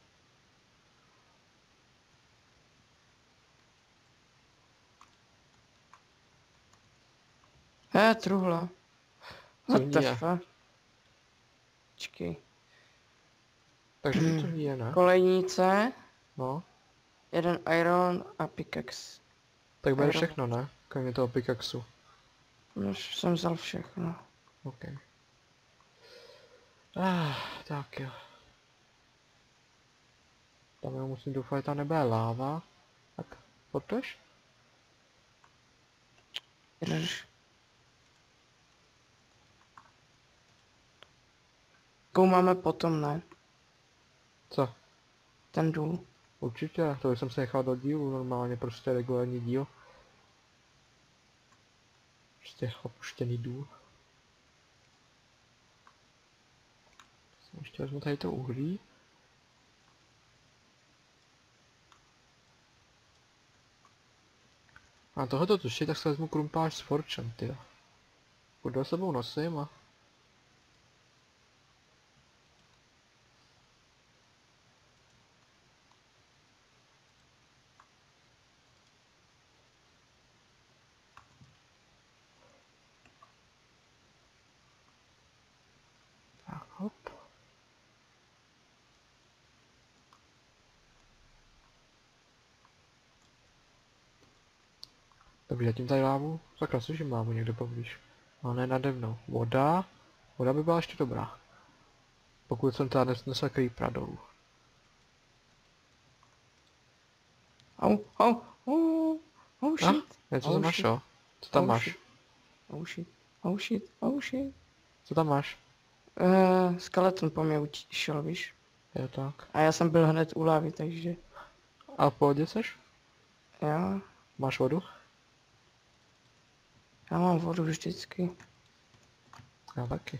[SPEAKER 2] Hé, truhla. What
[SPEAKER 1] ní
[SPEAKER 2] the fuck?
[SPEAKER 1] Takže to to je, ne?
[SPEAKER 2] Kolejnice,
[SPEAKER 1] No.
[SPEAKER 2] jeden iron a pickaxe.
[SPEAKER 1] Tak bude
[SPEAKER 2] Iron.
[SPEAKER 1] všechno, ne? Kromě toho pickaxu.
[SPEAKER 2] No, už jsem vzal všechno.
[SPEAKER 1] OK. Ah, tak jo. Tam já musím doufat, že tam nebude láva. Tak, porteš?
[SPEAKER 2] Drž. Jakou máme potom, ne?
[SPEAKER 1] Co?
[SPEAKER 2] Ten důl.
[SPEAKER 1] Určitě, to jsem se nechal do dílu, normálně prostě regulární díl. Prostě opuštěný důl. Ještě vezmu tady to uhlí. A tohoto tuši, tak se vezmu krumpáč s forčem, tyjo. Kudo sebou nosím a... Dobře, zatím tady lávu. Sakra, slyším lávu někde poblíž. No ne nade mnou. Voda. Voda by byla ještě dobrá. Pokud jsem teda nes nesl creepera dolů.
[SPEAKER 2] Au, au, au, au
[SPEAKER 1] Ah,
[SPEAKER 2] shit,
[SPEAKER 1] něco
[SPEAKER 2] Oh,
[SPEAKER 1] jsem našel. Co tam
[SPEAKER 2] Oh,
[SPEAKER 1] máš?
[SPEAKER 2] shit. au shit, au shit, au shit.
[SPEAKER 1] Co tam máš?
[SPEAKER 2] Uh, skeleton po mě šel, víš?
[SPEAKER 1] Je tak.
[SPEAKER 2] A já jsem byl hned u lávy, takže...
[SPEAKER 1] A v pohodě seš?
[SPEAKER 2] Já,
[SPEAKER 1] Máš vodu?
[SPEAKER 2] Já mám vodu vždycky.
[SPEAKER 1] Já taky.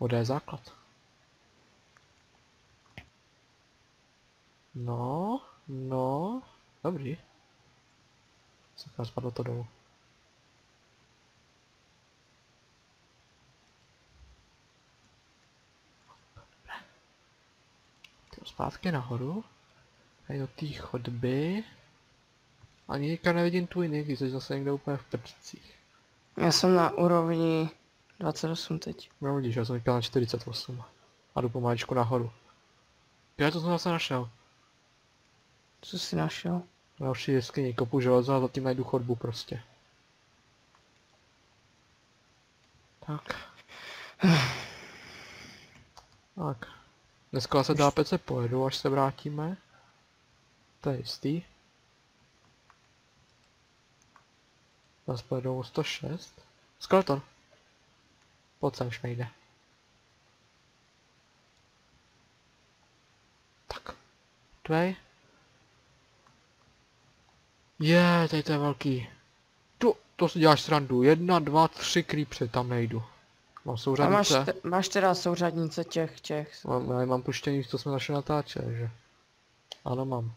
[SPEAKER 1] Voda je základ. No, no, dobrý. Sakra, spadlo to dolů. Zpátky nahoru. Tady do té chodby. Ani teďka nevidím tvůj nick, jsi zase někde úplně v prčicích.
[SPEAKER 2] Já jsem na úrovni 28 teď.
[SPEAKER 1] No vidíš, já jsem říkal na 48. A jdu pomaličku nahoru. Já to jsem zase našel.
[SPEAKER 2] Co jsi našel?
[SPEAKER 1] Další jeskyni, kopu železo a zatím najdu chodbu prostě. Tak. Tak. Dneska se dá pece pojedu, až se vrátíme. To je jistý. Nás pojedou o 106. Skeleton. Pojď sem, šmejde. Tak. Tvej. Je, tady to je velký. To, to si děláš srandu. Jedna, dva, tři creepři, tam nejdu. Mám
[SPEAKER 2] A máš,
[SPEAKER 1] souřadnice.
[SPEAKER 2] te, máš teda souřadnice těch, těch.
[SPEAKER 1] Mám, já mám puštění, co jsme našli natáčeli, že? Ano, mám.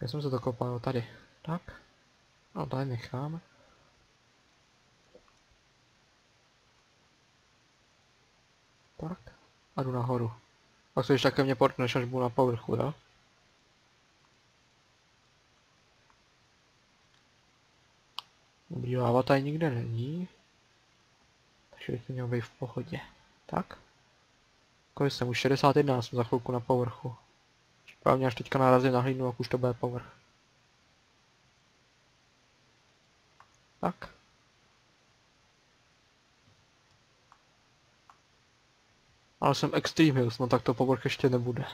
[SPEAKER 1] Já jsem se to kopal, tady. Tak. No, tady necháme. Tak. A jdu nahoru. Se ještě také mě portneš, až budu na povrchu, jo? Dobrý, tady nikde není. Takže bych měl být v pohodě. Tak. Kolik jsem? Už 61 jsem za chvilku na povrchu. Právě až teďka narazím na hlínu, jak už to bude povrch. Tak. Ale jsem Extreme Hills, no tak to povrch ještě nebude.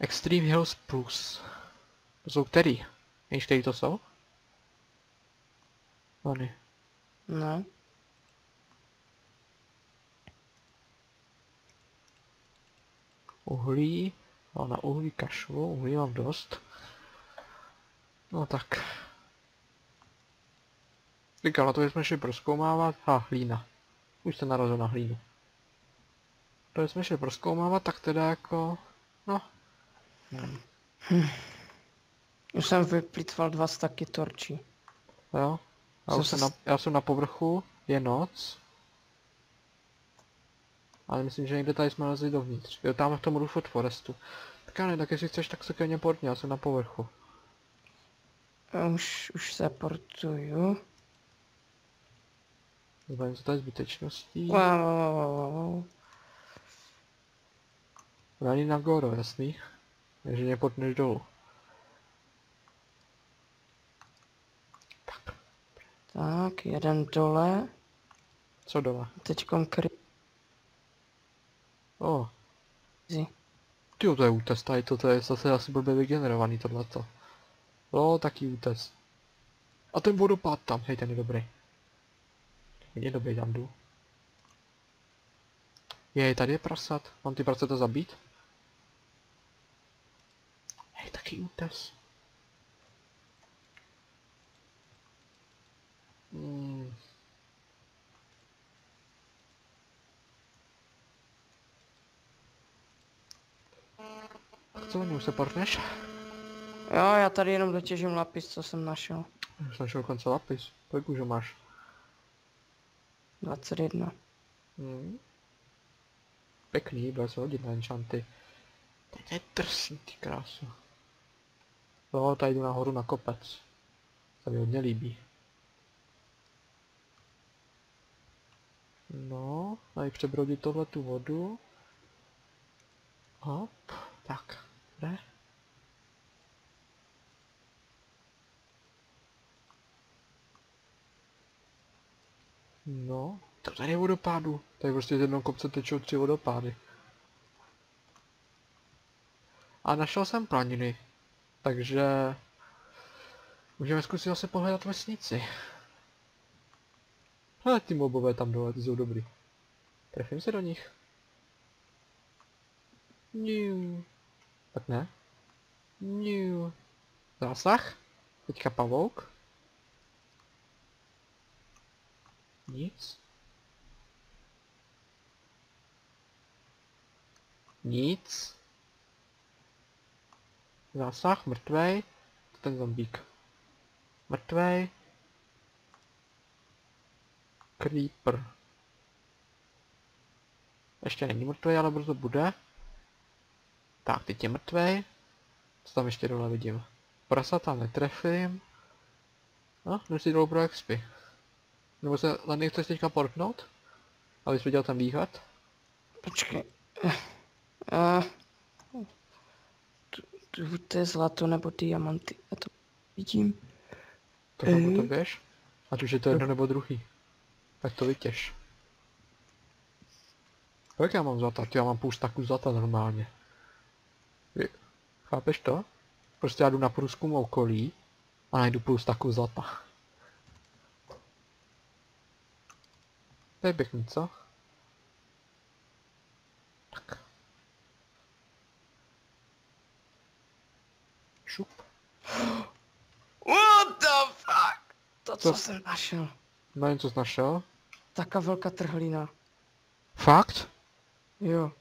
[SPEAKER 1] Extreme Hills Plus. To jsou který? Víš, který to jsou? Ony.
[SPEAKER 2] No.
[SPEAKER 1] Uhlí. No, na uhlí kašlu, uhlí mám dost. No tak. Říkal, na to jsme šli proskoumávat. Ha, hlína. Už se narazil na hlínu. To jsme šli proskoumávat, tak teda jako... No. Hmm.
[SPEAKER 2] Už jsem vyplýtval dva staky torčí.
[SPEAKER 1] Jo. Já, už jsem
[SPEAKER 2] se
[SPEAKER 1] na, já jsem na povrchu, je noc. Ale myslím, že někde tady jsme lezli dovnitř. Jo, tam v tom Roofwood Forestu. Tak ne, tak jestli chceš, tak se ke mně portně, já jsem na povrchu.
[SPEAKER 2] Už, už se portuju.
[SPEAKER 1] Zbavím se tady zbytečností.
[SPEAKER 2] Wow, wow, wow, wow, wow.
[SPEAKER 1] Rani na goro, jasný. Takže mě potneš dolů. Tak,
[SPEAKER 2] Tak, jeden dole.
[SPEAKER 1] co dole?
[SPEAKER 2] Teďkom krizi.
[SPEAKER 1] O, ty to je útes, tady to, to je zase asi blbě vygenerovaný tohleto. No, taky útes. A ten vodopád tam, hej, ten je dobrý. Je dobrý, tam jdu. Jej, tady je prasat. Mám ty prasata zabít? Hej, taky útes. Hmm. Co, už se portneš?
[SPEAKER 2] Jo, já tady jenom dotěžím lapis, co jsem našel.
[SPEAKER 1] Už našel konce lapis. Kolik už ho máš?
[SPEAKER 2] 21.
[SPEAKER 1] Hmm. Pěkný, bude se hodit na enchanty. To je drsný, ty krásu. Jo, tady jdu nahoru na kopec. To mi hodně líbí. No, tady přebrodit tohle tu vodu. Hop, tak, ne? No, to tady je vodopádu. Tady prostě z jednoho kopce tečou tři vodopády. A našel jsem planiny. Takže... Můžeme zkusit zase pohledat vesnici. Hele, ty mobové tam dole, ty jsou dobrý. Trefím se do nich. Niu. Tak ne. Niu. Zásah. Teďka pavouk. Nic. Nic. Zásah, mrtvej. Ten zombík. Mrtvej. Creeper. Ještě není mrtvej, ale brzo bude. Tak, teď je mrtvej. Co tam ještě dole vidím? Prasata netrefím. No, jdu si dolů pro XP. Nebo se na něj chceš teďka portnout? Abys viděl ten výhled?
[SPEAKER 2] Počkej. Uh, tu, to je zlato nebo diamanty. Já to vidím.
[SPEAKER 1] To
[SPEAKER 2] Mhm.
[SPEAKER 1] to běž? Ať už je to jedno nebo druhý. Tak to vytěž. Jak já mám zlata? Ty já mám půl staku zlata normálně. Vy- Chápeš to? Prostě já jdu na průzkum okolí a najdu půl staku zlata. To je pěkný, co? Tak. Šup.
[SPEAKER 2] What the fuck? To, co
[SPEAKER 1] Co?
[SPEAKER 2] jsem našel.
[SPEAKER 1] No jen co jsi našel?
[SPEAKER 2] Taká velká trhlina.
[SPEAKER 1] Fakt?
[SPEAKER 2] Jo.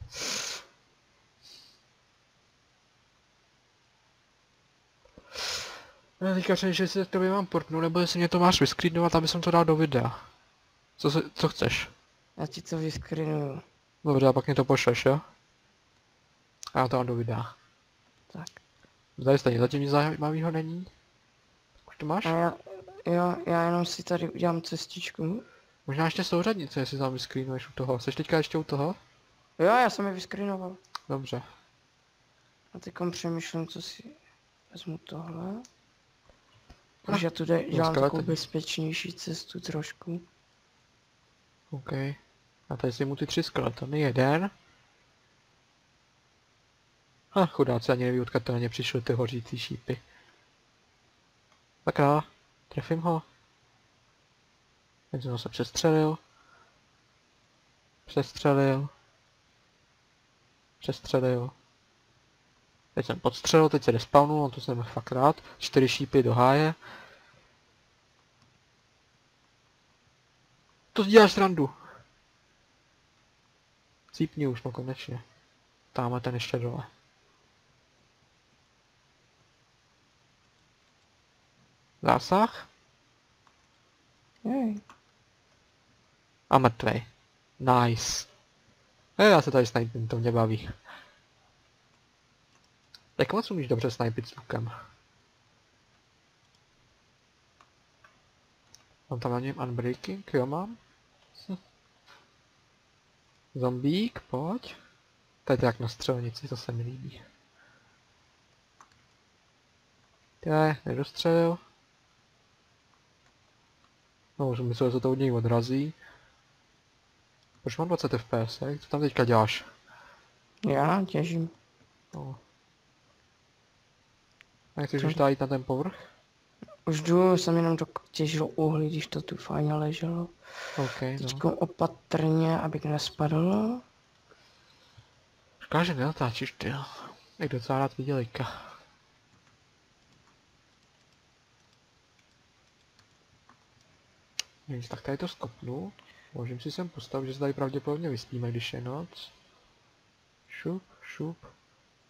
[SPEAKER 1] Já teďka že si to mám portnu, nebo jestli mě to máš vyskrýnovat, aby jsem to dal do videa. Co, se, co chceš?
[SPEAKER 2] Já ti to vyskrinuju.
[SPEAKER 1] Dobře, a pak mě to pošleš, jo? A já to dám do videa.
[SPEAKER 2] Tak.
[SPEAKER 1] Tady stejně, zatím nic zajímavého není. Už to máš?
[SPEAKER 2] A já, jo, já jenom si tady udělám cestičku.
[SPEAKER 1] Možná ještě souřadnice, jestli tam vyskrýnuješ u toho. Jsi teďka ještě u toho?
[SPEAKER 2] Jo, já jsem je vyskrinoval.
[SPEAKER 1] Dobře.
[SPEAKER 2] A teď přemýšlím, co si vezmu tohle.
[SPEAKER 1] Ah,
[SPEAKER 2] Už já tu jde, dělám takovou bezpečnější cestu trošku.
[SPEAKER 1] OK. A tady si mu ty tři skeletony. Jeden. A chudáci ani neví, odkud to na ně přišly ty hořící šípy. Sakra, trefím ho. Ho se přestřelil. Přestřelil. Přestřelil. Teď jsem podstřelil, teď se despawnul, to jsem fakt rád. Čtyři šípy do háje. To děláš srandu. Cípni už, no konečně. Tamhle ten ještě dole. Zásah?
[SPEAKER 2] Jej.
[SPEAKER 1] A mrtvej. Nice. E, já se tady snipím, to mě baví. Jak moc umíš dobře snipit s lukem? Mám tam na něm unbreaking, jo mám? Hm. Zombík, pojď. Teď jak na střelnici, to se mi líbí. Je, nedostřelil. No, už myslel, že se to od něj odrazí. Proč mám 20 fps, jak to tam teďka děláš?
[SPEAKER 2] Já těžím.
[SPEAKER 1] No. A jak chceš už dát jít na ten povrch?
[SPEAKER 2] Už jdu, jsem jenom to těžil uhlí, když to tu fajně leželo.
[SPEAKER 1] OK, no.
[SPEAKER 2] Teďko opatrně, abych nespadl.
[SPEAKER 1] Říká, že nenatáčíš ty, jo. Jak docela rád viděl Ika. Nic, tak tady to skopnu. Můžem si sem postavit, že se tady pravděpodobně vyspíme, když je noc. Šup, šup.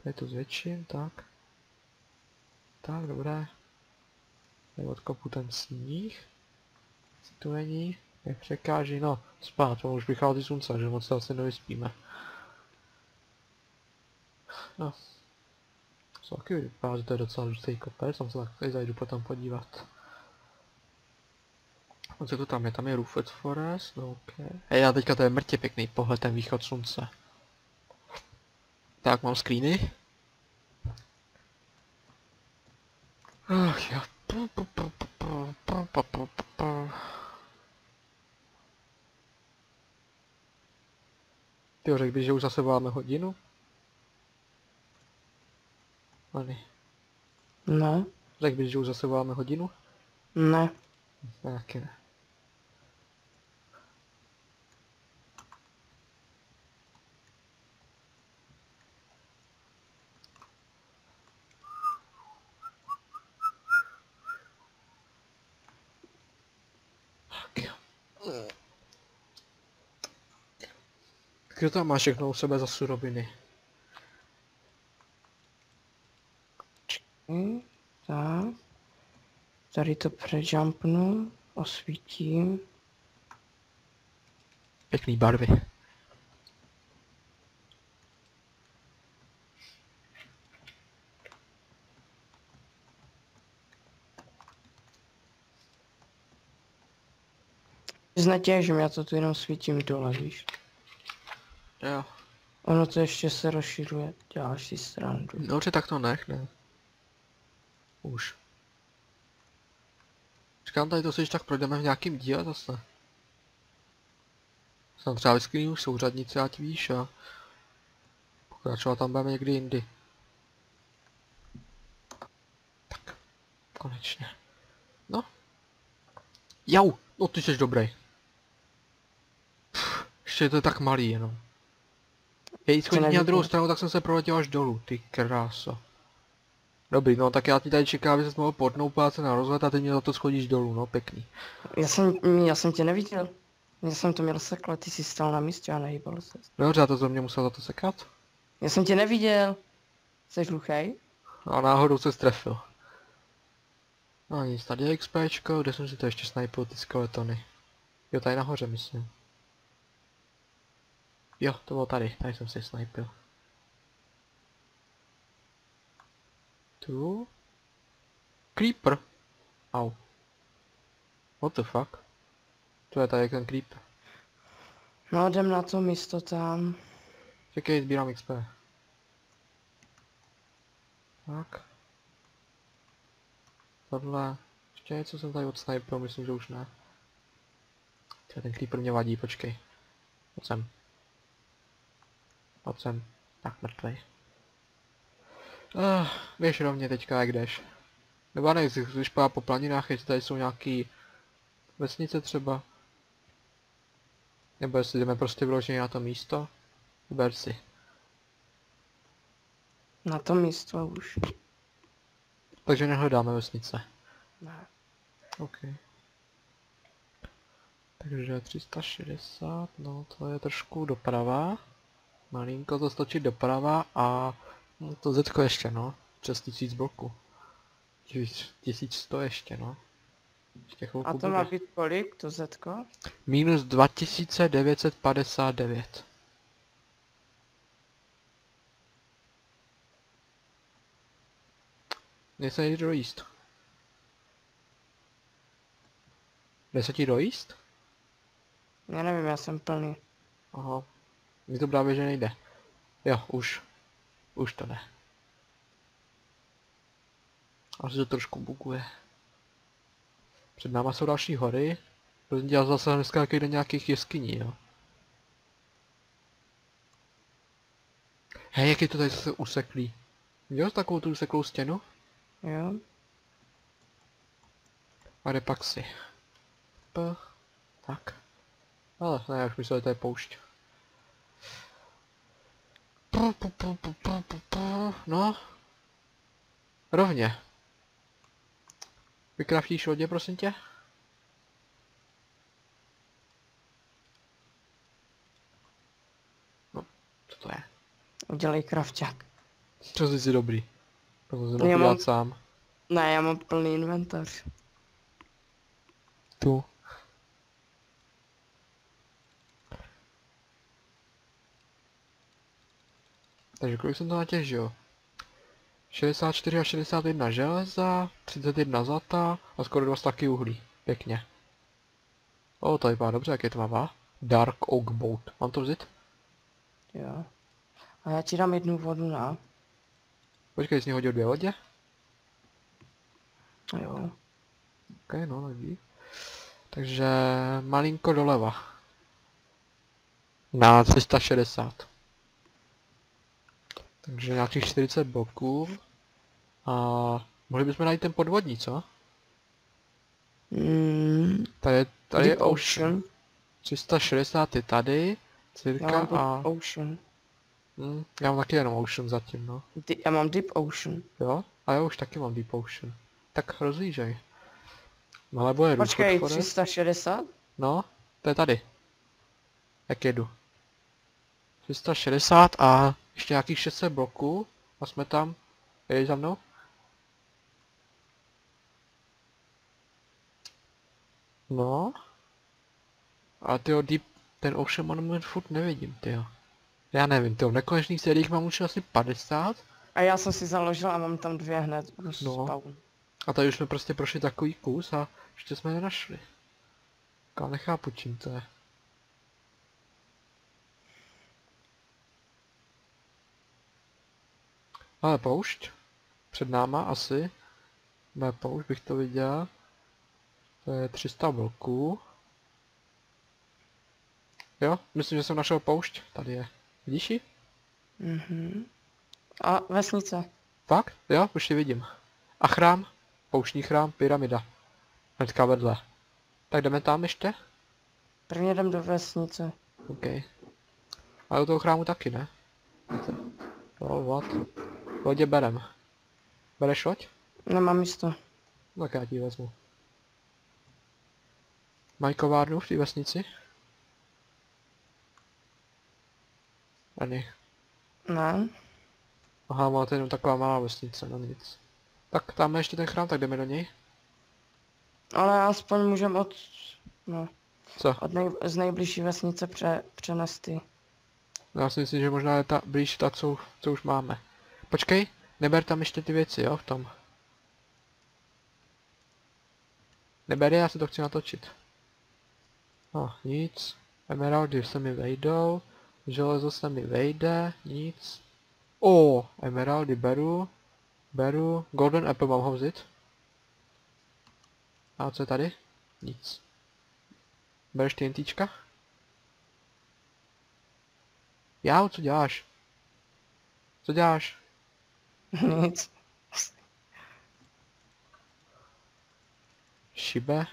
[SPEAKER 1] Tady to zvětším, tak. Tak, dobré. Tady odkopu ten sníh. Co tu není? Jak překáží, no, spát, on už vychází slunce, že moc se asi nevyspíme. No. Co taky vypadá, že to je docela důležitý kopec, tam se tak tady zajdu potom podívat. A co to tam je? Tam je Roofed Forest, no ok. Hej, já teďka to je mrtě pěkný pohled, ten východ slunce. Tak, mám screeny. Ach jo. Ty jo, řekl bych, že už zase máme hodinu? Ani.
[SPEAKER 2] No.
[SPEAKER 1] Řekl bych, že už zase máme hodinu?
[SPEAKER 2] Ne.
[SPEAKER 1] Taky ne. Kdo tam má všechno u sebe za suroviny?
[SPEAKER 2] Hm, Tak. Tady to prejumpnu, osvítím.
[SPEAKER 1] Pěkný barvy.
[SPEAKER 2] Znatěžím, já to tu jenom svítím dole, víš.
[SPEAKER 1] Jo.
[SPEAKER 2] Ono to ještě se rozšiřuje, děláš si srandu.
[SPEAKER 1] Dobře, tak to nech, ne. Už. Říkám tady to si, tak projdeme v nějakým díle zase. Jsem třeba vyskytný už souřadnice, ať víš a pokračovat tam budeme někdy jindy. Tak, konečně. No. Jau, no ty jsi dobrý. Pff, ještě je to tak malý jenom. Hej, schodí na druhou stranu, tak jsem se proletěl až dolů, ty kráso. Dobrý, no tak já ti tady čekám, aby se mohl potnout se na rozhled a ty mě za to schodíš dolů, no pěkný.
[SPEAKER 2] Já jsem, já jsem tě neviděl. Já jsem to měl sekle, ty jsi stál na místě a nehýbal se.
[SPEAKER 1] No dobře, a to ze mě musel za to sekat.
[SPEAKER 2] Já jsem tě neviděl. Jsi hluchej?
[SPEAKER 1] A náhodou se strefil. No nic, tady je XPčko, kde jsem si to ještě snipil ty skeletony. Jo, tady nahoře myslím. Jo, to bylo tady, tady jsem si snipil. Tu. Creeper. Au. What the fuck? To je tady ten creeper.
[SPEAKER 2] No jdem na to místo tam.
[SPEAKER 1] Čekej, sbírám XP. Tak. Tohle. Ještě něco jsem tady odsnipil, myslím, že už ne. Ten creeper mě vadí, počkej. Pojď sem. Pojď sem. Tak, mrtvej. Uh, běž rovně teďka, jak jdeš. Nebo ne, když po planinách, jestli tady jsou nějaký vesnice třeba. Nebo jestli jdeme prostě vyloženě na to místo. Vyber si.
[SPEAKER 2] Na to místo už.
[SPEAKER 1] Takže nehledáme vesnice.
[SPEAKER 2] Ne.
[SPEAKER 1] OK. Takže 360, no to je trošku doprava. Malinko to stočit doprava a no, to zetko ještě no. Přes 1000 bloků. 1100 ještě no. Ještě
[SPEAKER 2] A to má být kolik, to zetko?
[SPEAKER 1] Minus 2959. Mně se nejde dojíst. Jde se ti dojíst?
[SPEAKER 2] Já nevím, já jsem plný.
[SPEAKER 1] Aha. Mně to právě, že nejde. Jo, už. Už to jde. Asi to trošku buguje. Před náma jsou další hory. Prosím tě, já zase dneska do nějakých jeskyní, jo. Hej, jak je to tady zase useklý. Viděl jsi takovou tu useklou stěnu?
[SPEAKER 2] Jo?
[SPEAKER 1] A jde pak si. P. Tak. Ale ne, já už myslel, že to je poušť. No. Rovně. Vykraftíš lodě, prosím tě? No, co to je?
[SPEAKER 2] Udělej krafťák.
[SPEAKER 1] Co jsi si dobrý? Proto jsem
[SPEAKER 2] Já
[SPEAKER 1] to
[SPEAKER 2] mám-
[SPEAKER 1] sám.
[SPEAKER 2] Ne, já mám plný inventář.
[SPEAKER 1] Tu. Takže kolik jsem to natěžil? 64 a 61 železa, 31 zlata a skoro dost taky uhlí. Pěkně. O, to vypadá dobře, jak je tmavá. Dark Oak Boat. Mám to vzít?
[SPEAKER 2] Jo. A já ti dám jednu vodu na.
[SPEAKER 1] Počkej, jsi mi hodil dvě lodě?
[SPEAKER 2] Jo.
[SPEAKER 1] Ok, no, nevím. Takže malinko doleva. Na 360. Takže nějakých 40 bloků. A mohli bychom najít ten podvodní, co?
[SPEAKER 2] Mm,
[SPEAKER 1] Tady, je- tady je
[SPEAKER 2] Deep
[SPEAKER 1] Ocean.
[SPEAKER 2] Ocean.
[SPEAKER 1] 360 je tady.
[SPEAKER 2] Já
[SPEAKER 1] Cirka
[SPEAKER 2] mám Deep
[SPEAKER 1] a...
[SPEAKER 2] Ocean.
[SPEAKER 1] Hm, já mám taky jenom Ocean zatím, no.
[SPEAKER 2] Di- já mám Deep Ocean.
[SPEAKER 1] Jo? A já už taky mám Deep Ocean. Tak rozlížej. Nalevo je
[SPEAKER 2] Počkej,
[SPEAKER 1] Forest.
[SPEAKER 2] 360?
[SPEAKER 1] No, to je tady. Jak jedu? 360 a ještě nějakých 600 bloků a jsme tam. Jedeš za mnou? No. A tyjo, Deep, ten Ocean Monument furt nevidím, tyjo. Já nevím, tyjo, v nekonečných sériích mám už asi 50
[SPEAKER 2] A já jsem si založil a mám tam dvě hned. Už
[SPEAKER 1] No.
[SPEAKER 2] spawn.
[SPEAKER 1] a tady už jsme prostě prošli takový kus a ještě jsme je nenašli. Já nechápu čím to je. Ale poušť. Před náma asi. Ne, poušť bych to viděl. To je 300 bloků. Jo, myslím, že jsem našel poušť. Tady je. Vidíš ji?
[SPEAKER 2] Mhm. A vesnice.
[SPEAKER 1] Fakt? Jo, už ji vidím. A chrám? Pouštní chrám, pyramida. Hnedka vedle. Tak jdeme tam ještě?
[SPEAKER 2] Prvně jdem do vesnice.
[SPEAKER 1] OK. Ale do toho chrámu taky, ne? Jo, what? Lodě berem. Bereš loď?
[SPEAKER 2] Nemám místo.
[SPEAKER 1] Tak já ti vezmu. Mají kovárnu v té vesnici? Ani.
[SPEAKER 2] Ne?
[SPEAKER 1] Aha, má to jenom taková malá vesnice, no nic. Tak tam je ještě ten chrám, tak jdeme do něj.
[SPEAKER 2] Ale aspoň můžem od... No,
[SPEAKER 1] Co?
[SPEAKER 2] od nej, z nejbližší vesnice pře, přenést ty.
[SPEAKER 1] Já si myslím, že možná je ta blíž ta, co, co už máme. Počkej, neber tam ještě ty věci, jo, v tom. Neber je, já si to chci natočit. No, nic. Emeraldy se mi vejdou. Železo se mi vejde, nic. O, emeraldy beru. Beru. Golden apple mám ho vzít. A co je tady? Nic. Bereš TNTčka? Já, co děláš? Co děláš?
[SPEAKER 2] Nic.
[SPEAKER 1] Šibe?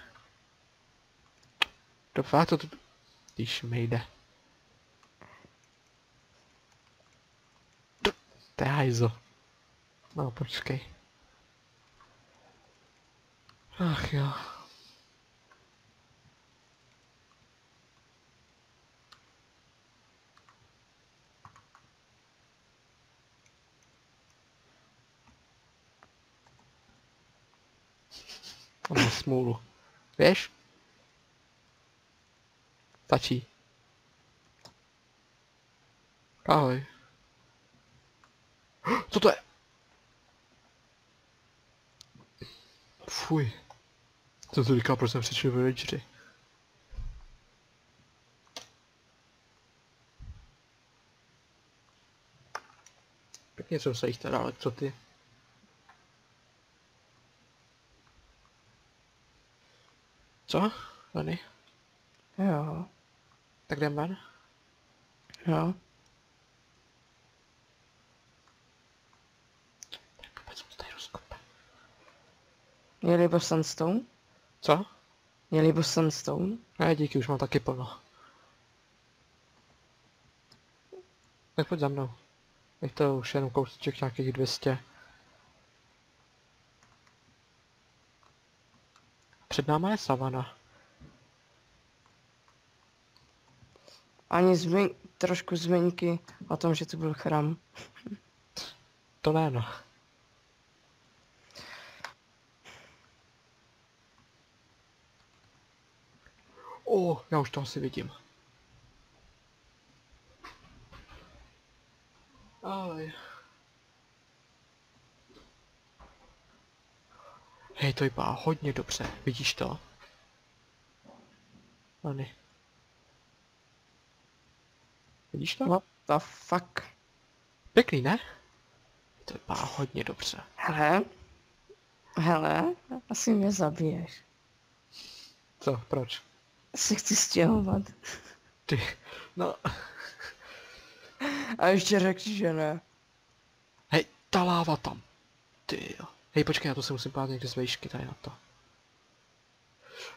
[SPEAKER 1] To fakt to tu... Když mi jde. To, to je hajzo. No, počkej. On má smůlu. Víš? Stačí. Ahoj. Co to je? Fuj. Co to říká, proč jsem přečil villageri? Pěkně jsem se jich teda, ale co ty? Co? Leny?
[SPEAKER 2] Jo,
[SPEAKER 1] Tak jdem ven?
[SPEAKER 2] jo.
[SPEAKER 1] Vůbec mu tady rozkope.
[SPEAKER 2] Je líbo sandstone?
[SPEAKER 1] Co?
[SPEAKER 2] Je líbo sandstone?
[SPEAKER 1] Ne, díky, už mám taky plno. Tak pojď za mnou. Je to už jenom kousíček nějakých 200. Před náma je savana.
[SPEAKER 2] Ani zmi- trošku zmínky o tom, že tu byl chrám.
[SPEAKER 1] To ne no. O, já už to asi vidím. Ahoj. Hej, to vypadá hodně dobře, vidíš to? Lany. Vidíš to?
[SPEAKER 2] What the fuck?
[SPEAKER 1] Pěkný, ne? To vypadá hodně dobře.
[SPEAKER 2] Hele, hele, asi mě zabiješ.
[SPEAKER 1] Co, proč?
[SPEAKER 2] Se chci stěhovat.
[SPEAKER 1] Ty, no,
[SPEAKER 2] A ještě řekni, že ne.
[SPEAKER 1] hej, ta láva tam. Ty jo. Hej, počkej, já to se musím pát někde z vejšky tady na to.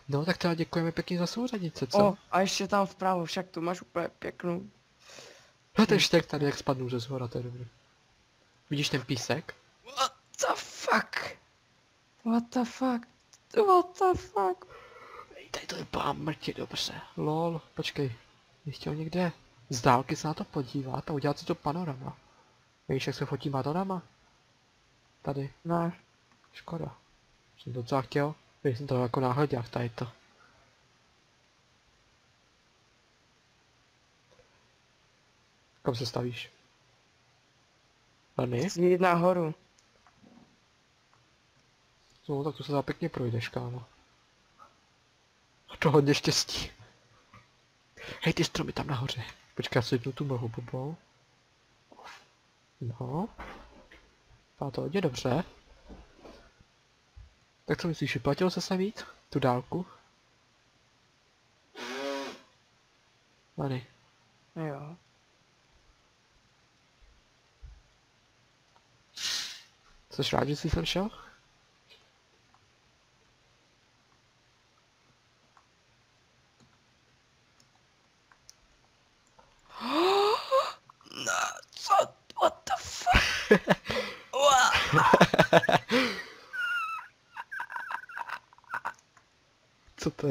[SPEAKER 1] No, tak teda děkujeme pěkně za souřadnice, co?
[SPEAKER 2] O, a ještě tam vpravo, však tu máš úplně pěknou.
[SPEAKER 1] No, ten štek tady, jak spadnu ze zhora, to je dobrý. Vidíš ten písek?
[SPEAKER 2] What the fuck? What the fuck? What the fuck?
[SPEAKER 1] Hej, tady to vypadá mrtě dobře. Lol, počkej. Bych chtěl někde z dálky se na to podívat a udělat si to panorama. Víš, jak se fotí panorama? Tady.
[SPEAKER 2] Ne,
[SPEAKER 1] Škoda. Jsem docela chtěl. Když jsem to jako náhodě, jak tady to. Kam se stavíš?
[SPEAKER 2] Chci jít nahoru.
[SPEAKER 1] No, tak to se dá pěkně projdeš, kámo. A to hodně štěstí. Hej, ty stromy tam nahoře. Počkej, já si tu mlhu, bobo. No. A to hodně dobře. Tak co myslíš, vyplatilo se sem jít? Tu dálku? Lany.
[SPEAKER 2] Jo.
[SPEAKER 1] Jsi rád, že jsi sem šel?
[SPEAKER 2] No, co? What the fuck? Wow.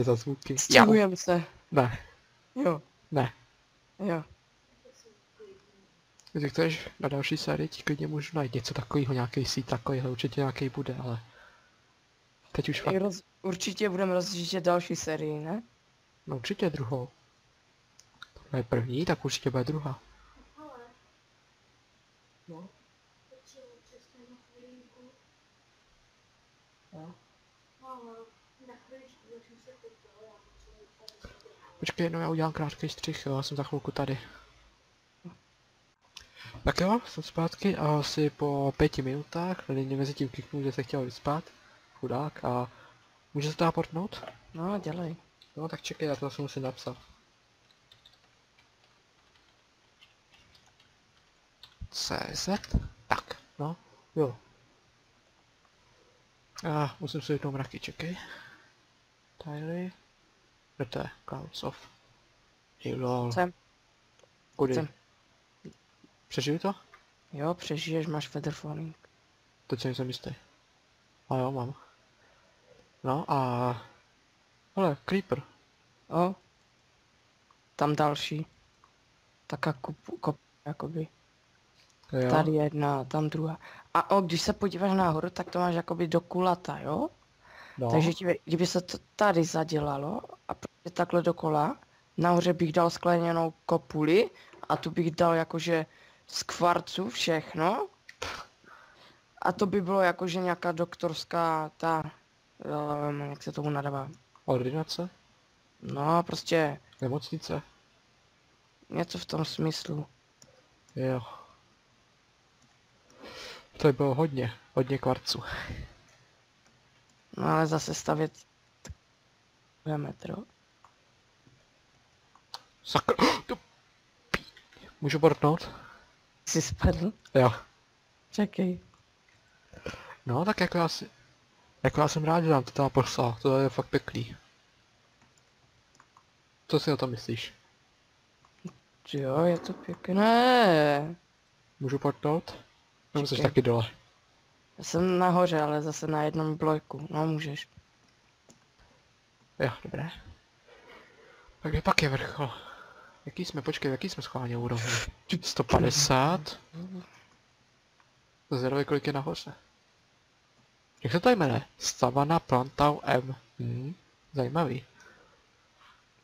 [SPEAKER 1] To je za zvuky?
[SPEAKER 2] Stěhujem se.
[SPEAKER 1] Ne,
[SPEAKER 2] Jo,
[SPEAKER 1] ne.
[SPEAKER 2] jo.
[SPEAKER 1] Když chceš na další sérii, ti klidně můžu najít něco takového, nějaký síť takovýhle, určitě nějaký bude, ale... Teď už fakt,
[SPEAKER 2] I roz, určitě budeme rozjíždět další sérii, ne?
[SPEAKER 1] no určitě druhou. Tohle je první, tak určitě bude druhá. Počkej, no já udělám krátký střih, jo, já jsem za chvilku tady. Tak jo, jsem zpátky a asi po pěti minutách, Lidi mezi tím kliknul, že se chtěl vyspat, chudák, a může se to naportnout?
[SPEAKER 2] No, dělej.
[SPEAKER 1] No tak čekej, já to zase musím napsat. CZ. Tak, no, jo. A musím si vypnout mraky, čekej. Tyly. Clouds off. Hey lol.
[SPEAKER 2] Jsem.
[SPEAKER 1] Kudy?
[SPEAKER 2] jsem.
[SPEAKER 1] Přežiju to?
[SPEAKER 2] Jo, přežiješ, máš feather falling.
[SPEAKER 1] To si nejsem jistý. A jo, mám. No a... Ale, Creeper.
[SPEAKER 2] O. Tam další. Taká kup, kop, jakoby.
[SPEAKER 1] Jo.
[SPEAKER 2] Tady jedna, tam druhá. A o, když se podíváš nahoru, tak to máš jakoby do kulata, jo?
[SPEAKER 1] No.
[SPEAKER 2] Takže kdyby, kdyby se to tady zadělalo a prostě takhle dokola, nahoře bych dal skleněnou kopuli a tu bych dal jakože z kvarcu všechno. A to by bylo jakože nějaká doktorská ta, um, jak se tomu nadává.
[SPEAKER 1] Ordinace?
[SPEAKER 2] No prostě
[SPEAKER 1] Nemocnice?
[SPEAKER 2] něco v tom smyslu.
[SPEAKER 1] Jo. To bylo hodně, hodně kvarců.
[SPEAKER 2] No ale zase stavět dvě metro.
[SPEAKER 1] Sakra, to... Můžu bortnout?
[SPEAKER 2] Jsi spadl?
[SPEAKER 1] Jo.
[SPEAKER 2] Čekej.
[SPEAKER 1] No, tak jako já si... Jako já jsem rád, že nám to teda poslal, to je fakt pěkný. Co si o tom myslíš?
[SPEAKER 2] Jo, je to pěkné.
[SPEAKER 1] Můžu portnout? Nebo jsi
[SPEAKER 2] Čekej.
[SPEAKER 1] taky dole?
[SPEAKER 2] Já jsem nahoře, ale zase na jednom blojku. No můžeš.
[SPEAKER 1] Jo, dobré. Tak kde pak je vrchol? Jaký jsme, počkej, jaký jsme schválně úrovni? 150? Zero kolik je nahoře? Jak se to jmenuje? Savana Plantau M. Hmm, zajímavý.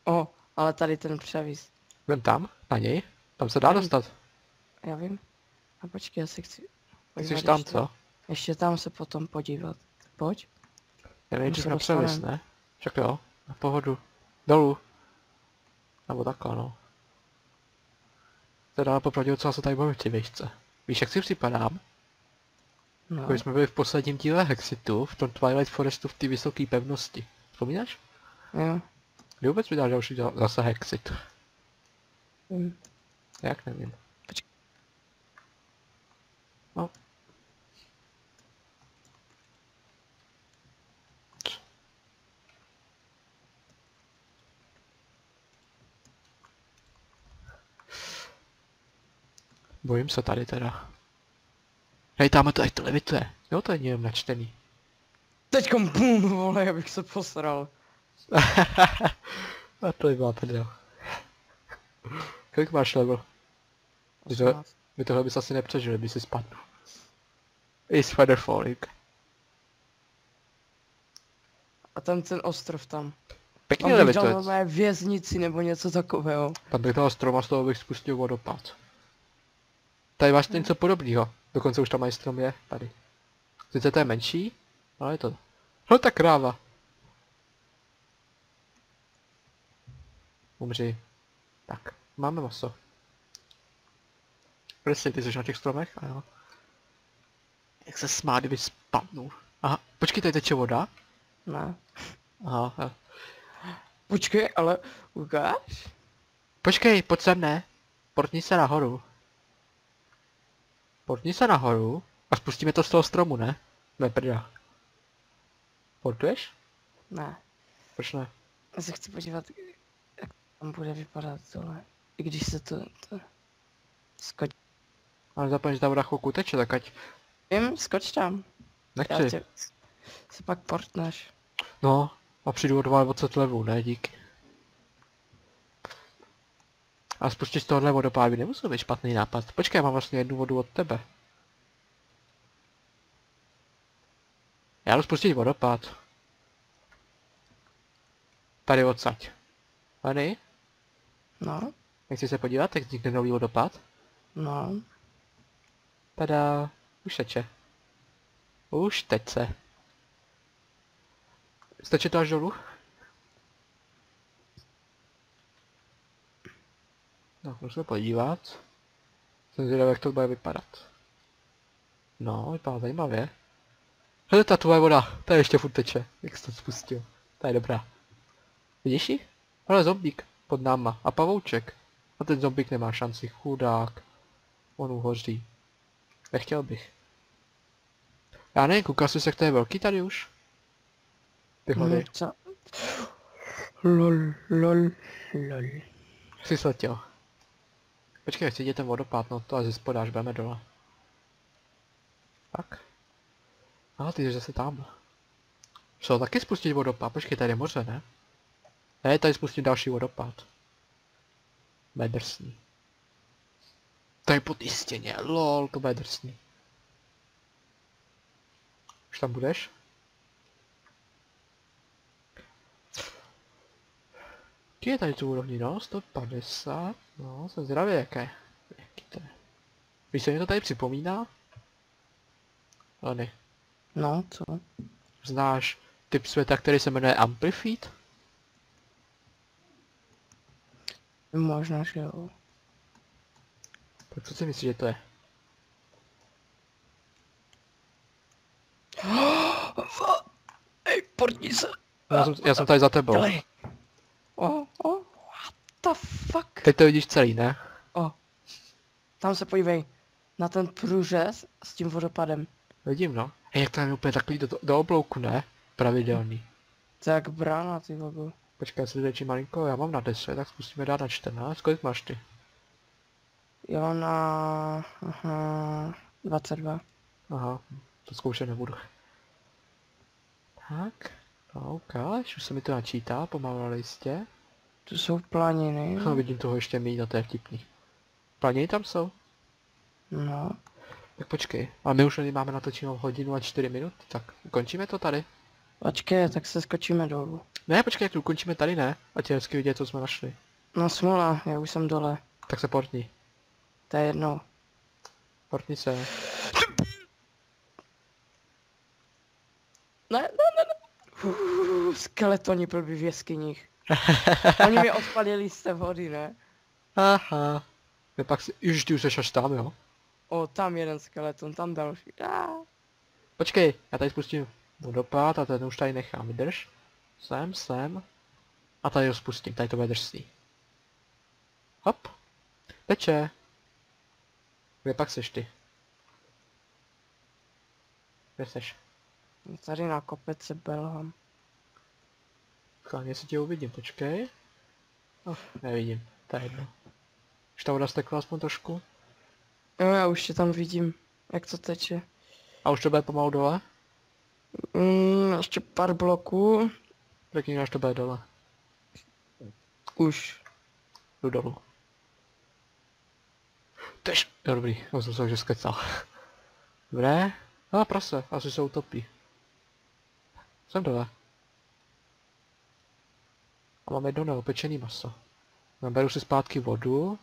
[SPEAKER 2] O, ale tady ten převis.
[SPEAKER 1] Vem tam, na něj? Tam se dá dostat.
[SPEAKER 2] Já vím. A počkej, já se chci...
[SPEAKER 1] Chceš tam co?
[SPEAKER 2] Ještě tam se potom podívat. Pojď.
[SPEAKER 1] Já nejdřív na převis, ne? Však jo, na pohodu. Dolů. Nebo takhle, no. Teda popravdě co se tady bavím v té výšce. Víš, jak si připadám?
[SPEAKER 2] No.
[SPEAKER 1] Jako jsme byli v posledním díle Hexitu, v tom Twilight Forestu v té vysoké pevnosti. Vzpomínáš?
[SPEAKER 2] Jo.
[SPEAKER 1] Kdy vůbec vydal další zase Hexit?
[SPEAKER 2] Vím.
[SPEAKER 1] Jak nevím. Bojím se tady teda. Hej, tam to, ať to levituje. Jo, to je někdo načtený.
[SPEAKER 2] Teďkom bum, vole, já bych se posral.
[SPEAKER 1] A to je byla prdel. Kolik máš level? Ty to,
[SPEAKER 2] 18.
[SPEAKER 1] my tohle bys asi nepřežil, kdyby si spadl. Is feather falling.
[SPEAKER 2] A tam ten ostrov tam.
[SPEAKER 1] Pěkně
[SPEAKER 2] Tam bych dal věznici nebo něco takového.
[SPEAKER 1] Tam bych dal strom a z toho bych spustil vodopád. Tady máš něco podobného. Dokonce už tam mají strom je, tady. Sice to je menší, ale je to. No ta kráva. Umři. Tak, máme maso. Prostě ty jsi na těch stromech? A jo. Jak se smá, kdyby spadnul. Aha, počkej, tady teče voda.
[SPEAKER 2] Ne.
[SPEAKER 1] Aha, jo.
[SPEAKER 2] Počkej, ale ukáž?
[SPEAKER 1] Počkej, pojď sem, ne? Portni se nahoru. Portni se nahoru a spustíme to z toho stromu, ne? Ne, prda. Portuješ?
[SPEAKER 2] Ne.
[SPEAKER 1] Proč ne?
[SPEAKER 2] Já se chci podívat, jak tam bude vypadat tohle. I když se to... to... Skoč.
[SPEAKER 1] Ale zapomeň, že ta voda chvilku teče, tak ať
[SPEAKER 2] Vím, skoč tam. Já
[SPEAKER 1] nechci.
[SPEAKER 2] tě... Se pak portneš.
[SPEAKER 1] No, a přijdu o 22 levů, ne, díky. A spustit z tohohle vodopádu nemusel být špatný nápad. Počkej, já mám vlastně jednu vodu od tebe. Já jdu spustit vodopád. Tady odsaď. Tady?
[SPEAKER 2] No,
[SPEAKER 1] Nechci se podívat, jak vznikne nový vodopád?
[SPEAKER 2] no.
[SPEAKER 1] Tada, už teče. Už teče. Steče to až dolů? No, musíme podívat. Jsem zvědavý, jak to bude vypadat. No, vypadá zajímavě. Hele, ta tvoje voda, ta ještě furt teče. Jak jsi to spustil? Ta je dobrá. Vidíš ji? Ale zombík pod náma. A pavouček. A ten zombík nemá šanci, chudák. On uhoří. Nechtěl bych. Já nevím, koukal jsi se, jak to je velký tady už? Ty.
[SPEAKER 2] Hm, co? Lol, lol, lol.
[SPEAKER 1] Jsi sletěl. Počkej, chci jít ten vodopád, no to asi spodáš, budeme dole. Tak. A ty jsi zase tam. Co, taky spustit vodopád? Počkej, tady je moře, ne? Ne, tady spustit další vodopád. Bude drsný. Tady po té stěně, lol, to bude drsný. Už tam budeš? Jaký je tady tu úrovni, no? 150, no, jsem zvědavý, jaké. Jaký to je. Víš, co mi to tady připomíná? Lony,
[SPEAKER 2] No, co?
[SPEAKER 1] znáš typ světa, který se jmenuje Amplifeed?
[SPEAKER 2] Možná, že jo.
[SPEAKER 1] Tak co si myslíš, že to je?
[SPEAKER 2] Ej, porni se.
[SPEAKER 1] Já jsem, já jsem tady za tebou.
[SPEAKER 2] Dělej. O, o, what the fuck?
[SPEAKER 1] Teď to vidíš celý, ne?
[SPEAKER 2] O. Tam se podívej. Na ten průřez s tím vodopadem.
[SPEAKER 1] Vidím, no. Hej, jak to je úplně takový do, do oblouku, ne? Pravidelný.
[SPEAKER 2] To je jak brána, ty logo.
[SPEAKER 1] Počkej, já se zvětší malinko, já mám na 10, tak zkusíme dát na 14. Kolik máš ty?
[SPEAKER 2] Jo, na... Aha, 22.
[SPEAKER 1] Aha, to zkoušet nebudu. Tak, no ukáž, už se mi to načítá, pomalu na listě.
[SPEAKER 2] To jsou planiny.
[SPEAKER 1] No, vidím toho ještě no to je vtipný. Planiny tam jsou?
[SPEAKER 2] No.
[SPEAKER 1] Tak počkej, a my už tady máme natočenou hodinu a 4 minut, tak ukončíme to tady.
[SPEAKER 2] Počkej, tak se skočíme dolů.
[SPEAKER 1] Ne, počkej, tu ukončíme tady ne, a tě hezky vidět, co jsme našli.
[SPEAKER 2] No smola, já už jsem dole.
[SPEAKER 1] Tak se portni.
[SPEAKER 2] To je jedno.
[SPEAKER 1] Portni se.
[SPEAKER 2] Ne, ne, ne, ne. Uh, skeletoni blbý v jeskyních. Oni mi odpadili z té vody, ne?
[SPEAKER 1] Aha. My pak si, už ty už seš až tam, jo?
[SPEAKER 2] O, tam jeden skeleton, tam další. Ah.
[SPEAKER 1] Počkej, já tady spustím vodopád a ten už tady nechám, vydrž. Sem, sem. A tady ho spustím, tady to bude drsný. Hop. Teče. Kde pak seš ty? Kde seš?
[SPEAKER 2] Tady na kopec se belhám.
[SPEAKER 1] Schválně si tě uvidím, počkej. Oh, nevidím, to je jedno. Už ta voda stekla aspoň trošku.
[SPEAKER 2] Jo, já už tě tam vidím, jak to teče.
[SPEAKER 1] A už to bude pomalu dole?
[SPEAKER 2] Mm, ještě pár bloků.
[SPEAKER 1] Řekni, až to bude dole.
[SPEAKER 2] Už.
[SPEAKER 1] Jdu dolů. Tež. Jo, dobrý, já jsem se že skecal. Dobré. A prase, asi se utopí. Jsem dole. A mám jedno neopečený maso. Naberu si zpátky vodu.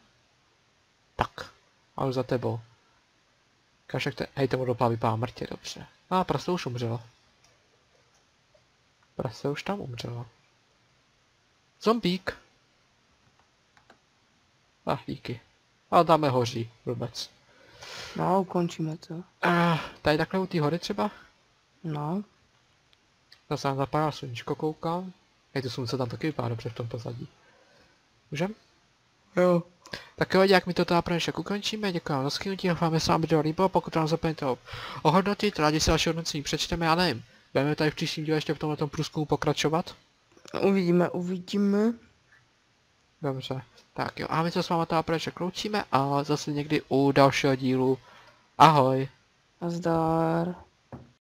[SPEAKER 1] Tak. A už za tebou. Kaž jak te... Hej, ten vodopád vypadá mrtě dobře. A prase už umřelo. Prase už tam umřelo. Zombík. Ach, díky. A dáme hoří, vůbec.
[SPEAKER 2] No, ukončíme to.
[SPEAKER 1] Ah, tady takhle u té hory třeba?
[SPEAKER 2] No.
[SPEAKER 1] Zase nám zapadá sluníčko, koukám. Hej, to slunce tam taky vypadá dobře v tom pozadí. Můžem?
[SPEAKER 2] Jo.
[SPEAKER 1] Tak jo, jak mi to teda pro dnešek ukončíme, děkuji vám za skynutí, doufám, že se vám video líbilo, pokud vám zapomeňte ho ohodnotit, rádi si vaše hodnocení přečteme, já nevím. Budeme tady v příštím díle ještě v tomhle průzkumu pokračovat?
[SPEAKER 2] Uvidíme, uvidíme.
[SPEAKER 1] Dobře. Tak jo, a my se s váma teda pro dnešek loučíme a zase někdy u dalšího dílu. Ahoj.
[SPEAKER 2] A zdar.